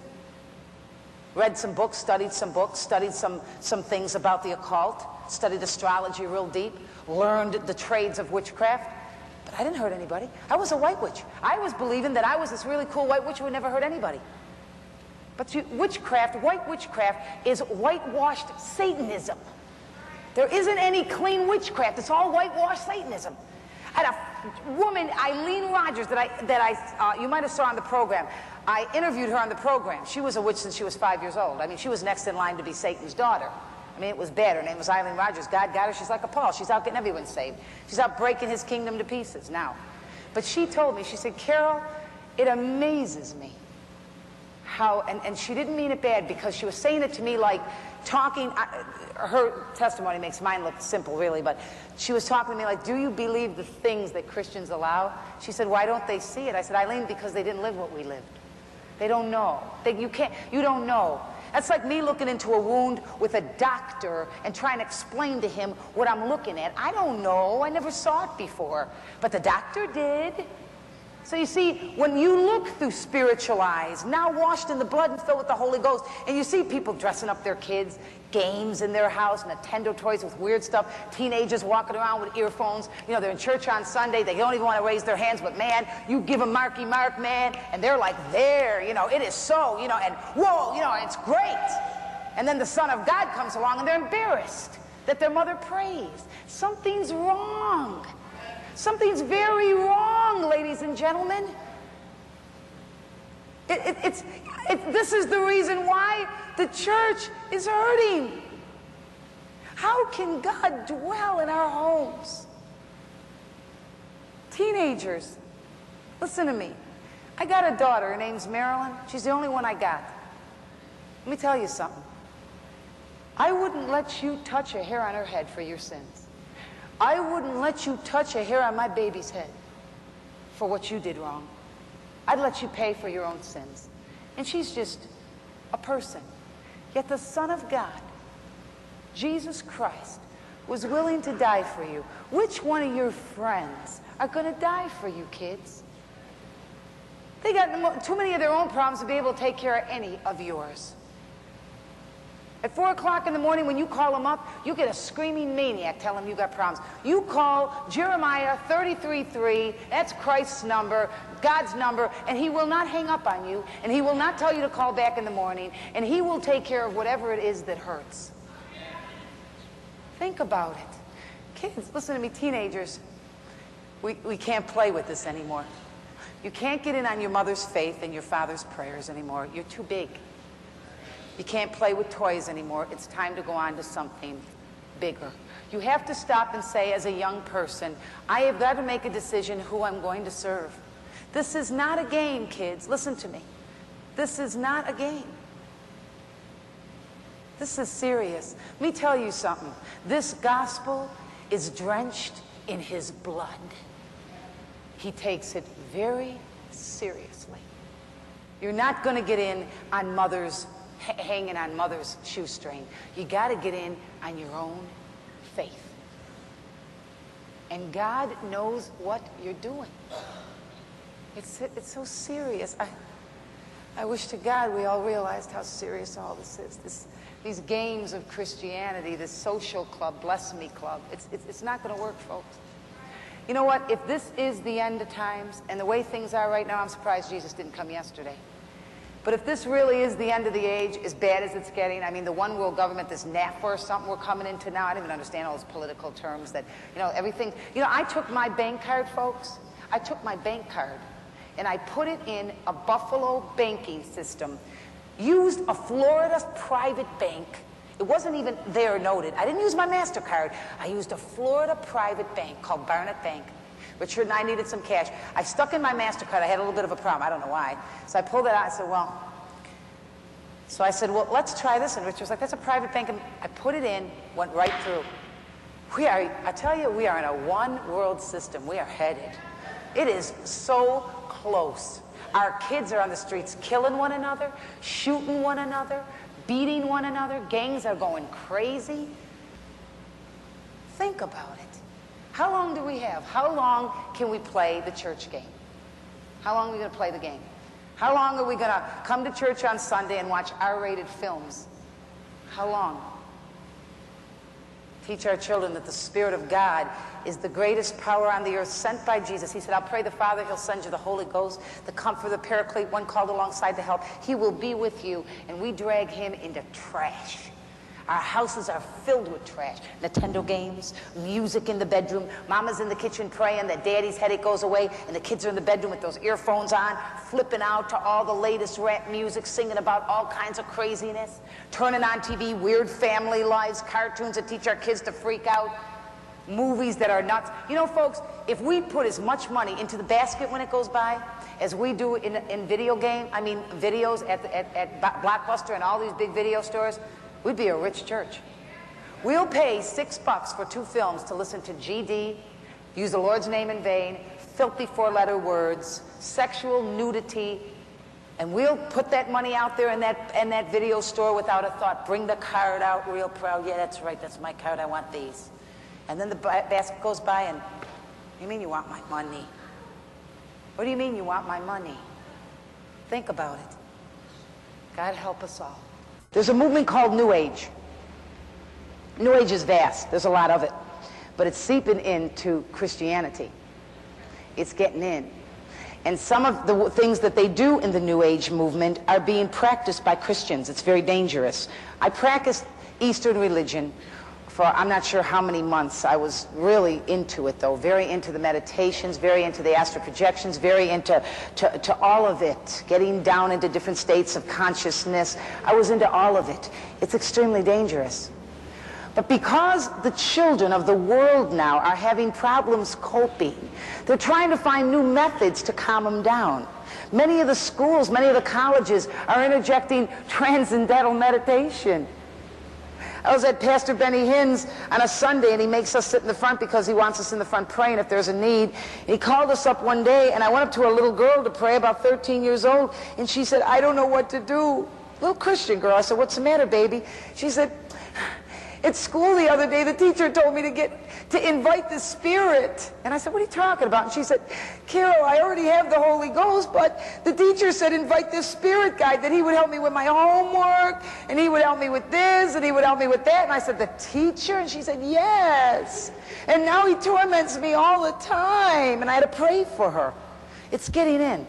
read some books, studied some books, studied some, some things about the occult, studied astrology real deep, learned the trades of witchcraft. I didn't hurt anybody. I was a white witch. I was believing that I was this really cool white witch who would never hurt anybody. But you, witchcraft, white witchcraft, is whitewashed Satanism. There isn't any clean witchcraft. It's all whitewashed Satanism. I had a woman, Eileen Rogers, that I, that I uh, you might have saw on the program. I interviewed her on the program. She was a witch since she was five years old. I mean, she was next in line to be Satan's daughter. I mean, it was bad. Her name was Eileen Rogers. God got her. She's like a Paul. She's out getting everyone saved. She's out breaking his kingdom to pieces now. But she told me, she said, Carol, it amazes me how, and, and she didn't mean it bad because she was saying it to me like talking, I, her testimony makes mine look simple really, but she was talking to me like, do you believe the things that Christians allow? She said, why don't they see it? I said, Eileen, because they didn't live what we lived. They don't know. They, you can't, you don't know. That's like me looking into a wound with a doctor and trying to explain to him what I'm looking at. I don't know. I never saw it before. But the doctor did. So you see, when you look through spiritual eyes, now washed in the blood and filled with the Holy Ghost, and you see people dressing up their kids, games in their house, Nintendo toys with weird stuff, teenagers walking around with earphones, you know, they're in church on Sunday, they don't even want to raise their hands, but man, you give them Marky Mark, man, and they're like, there, you know, it is so, you know, and whoa, you know, it's great. And then the Son of God comes along and they're embarrassed that their mother prays. Something's wrong. Something's very wrong, ladies and gentlemen. It, it, it's, it, this is the reason why the church is hurting. How can God dwell in our homes? Teenagers, listen to me. I got a daughter. Her name's Marilyn. She's the only one I got. Let me tell you something. I wouldn't let you touch a hair on her head for your sins. I wouldn't let you touch a hair on my baby's head for what you did wrong. I'd let you pay for your own sins. And she's just a person. Yet the Son of God, Jesus Christ, was willing to die for you. Which one of your friends are going to die for you, kids? They got too many of their own problems to be able to take care of any of yours. At 4 o'clock in the morning, when you call them up, you get a screaming maniac telling them you got problems. You call Jeremiah 33.3, that's Christ's number, God's number, and he will not hang up on you, and he will not tell you to call back in the morning, and he will take care of whatever it is that hurts. Think about it. Kids, listen to me, teenagers. We, we can't play with this anymore. You can't get in on your mother's faith and your father's prayers anymore. You're too big. You can't play with toys anymore. It's time to go on to something bigger. You have to stop and say, as a young person, I have got to make a decision who I'm going to serve. This is not a game, kids. Listen to me. This is not a game. This is serious. Let me tell you something. This gospel is drenched in his blood. He takes it very seriously. You're not going to get in on mother's, hanging on mother's shoestring. You got to get in on your own faith. And God knows what you're doing. It's, it's so serious. I, I wish to God we all realized how serious all this is. This, these games of Christianity, this social club, bless me club, it's, it's, it's not going to work, folks. You know what? If this is the end of times and the way things are right now, I'm surprised Jesus didn't come yesterday. But if this really is the end of the age, as bad as it's getting, I mean, the one world government, this NAFTA or something we're coming into now, I don't even understand all those political terms that, you know, everything. You know, I took my bank card, folks. I took my bank card and I put it in a Buffalo banking system, used a Florida private bank. It wasn't even there noted. I didn't use my MasterCard. I used a Florida private bank called Barnett Bank. Richard and I needed some cash. I stuck in my MasterCard. I had a little bit of a problem. I don't know why. So I pulled it out. I said, well, so I said, well, let's try this. And Richard was like, that's a private bank. And I put it in, went right through. We are, I tell you, we are in a one world system. We are headed. It is so close. Our kids are on the streets killing one another, shooting one another, beating one another. Gangs are going crazy. Think about it. How long do we have? How long can we play the church game? How long are we going to play the game? How long are we going to come to church on Sunday and watch R rated films? How long? Teach our children that the Spirit of God is the greatest power on the earth sent by Jesus. He said, I'll pray the Father, He'll send you the Holy Ghost, the Comforter, the Paraclete, one called alongside to help. He will be with you, and we drag Him into trash. Our houses are filled with trash. Nintendo games, music in the bedroom. Mama's in the kitchen praying that daddy's headache goes away, and the kids are in the bedroom with those earphones on, flipping out to all the latest rap music, singing about all kinds of craziness, turning on TV, weird family lives, cartoons that teach our kids to freak out, movies that are nuts. You know, folks, if we put as much money into the basket when it goes by as we do in, in video game, I mean, videos at, at, at Blockbuster and all these big video stores, we'd be a rich church. We'll pay six bucks for two films to listen to GD, use the Lord's name in vain, filthy four letter words, sexual nudity, and we'll put that money out there in that, in that video store without a thought. Bring the card out real proud. Yeah, that's right, that's my card. I want these. And then the basket goes by, and you mean you want my money? What do you mean you want my money? Think about it. God help us all. There's a movement called New Age. New Age is vast, there's a lot of it, but it's seeping into Christianity. It's getting in. And some of the things that they do in the New Age movement are being practiced by Christians. It's very dangerous. I practice Eastern religion for I'm not sure how many months. I was really into it, though, very into the meditations, very into the astral projections, very into to, to all of it, getting down into different states of consciousness. I was into all of it. It's extremely dangerous. But because the children of the world now are having problems coping, they're trying to find new methods to calm them down. Many of the schools, many of the colleges are interjecting transcendental meditation. I was at Pastor Benny Hinn's on a Sunday, and he makes us sit in the front because he wants us in the front praying if there's a need. He called us up one day, and I went up to a little girl to pray, about 13 years old, and she said, I don't know what to do. Little Christian girl. I said, What's the matter, baby? She said, at school the other day, the teacher told me to get to invite the Spirit. And I said, What are you talking about? And she said, Carol, I already have the Holy Ghost, but the teacher said invite the Spirit guide, that he would help me with my homework, and he would help me with this, and he would help me with that. And I said, The teacher? And she said, Yes. And now he torments me all the time. And I had to pray for her. It's getting in.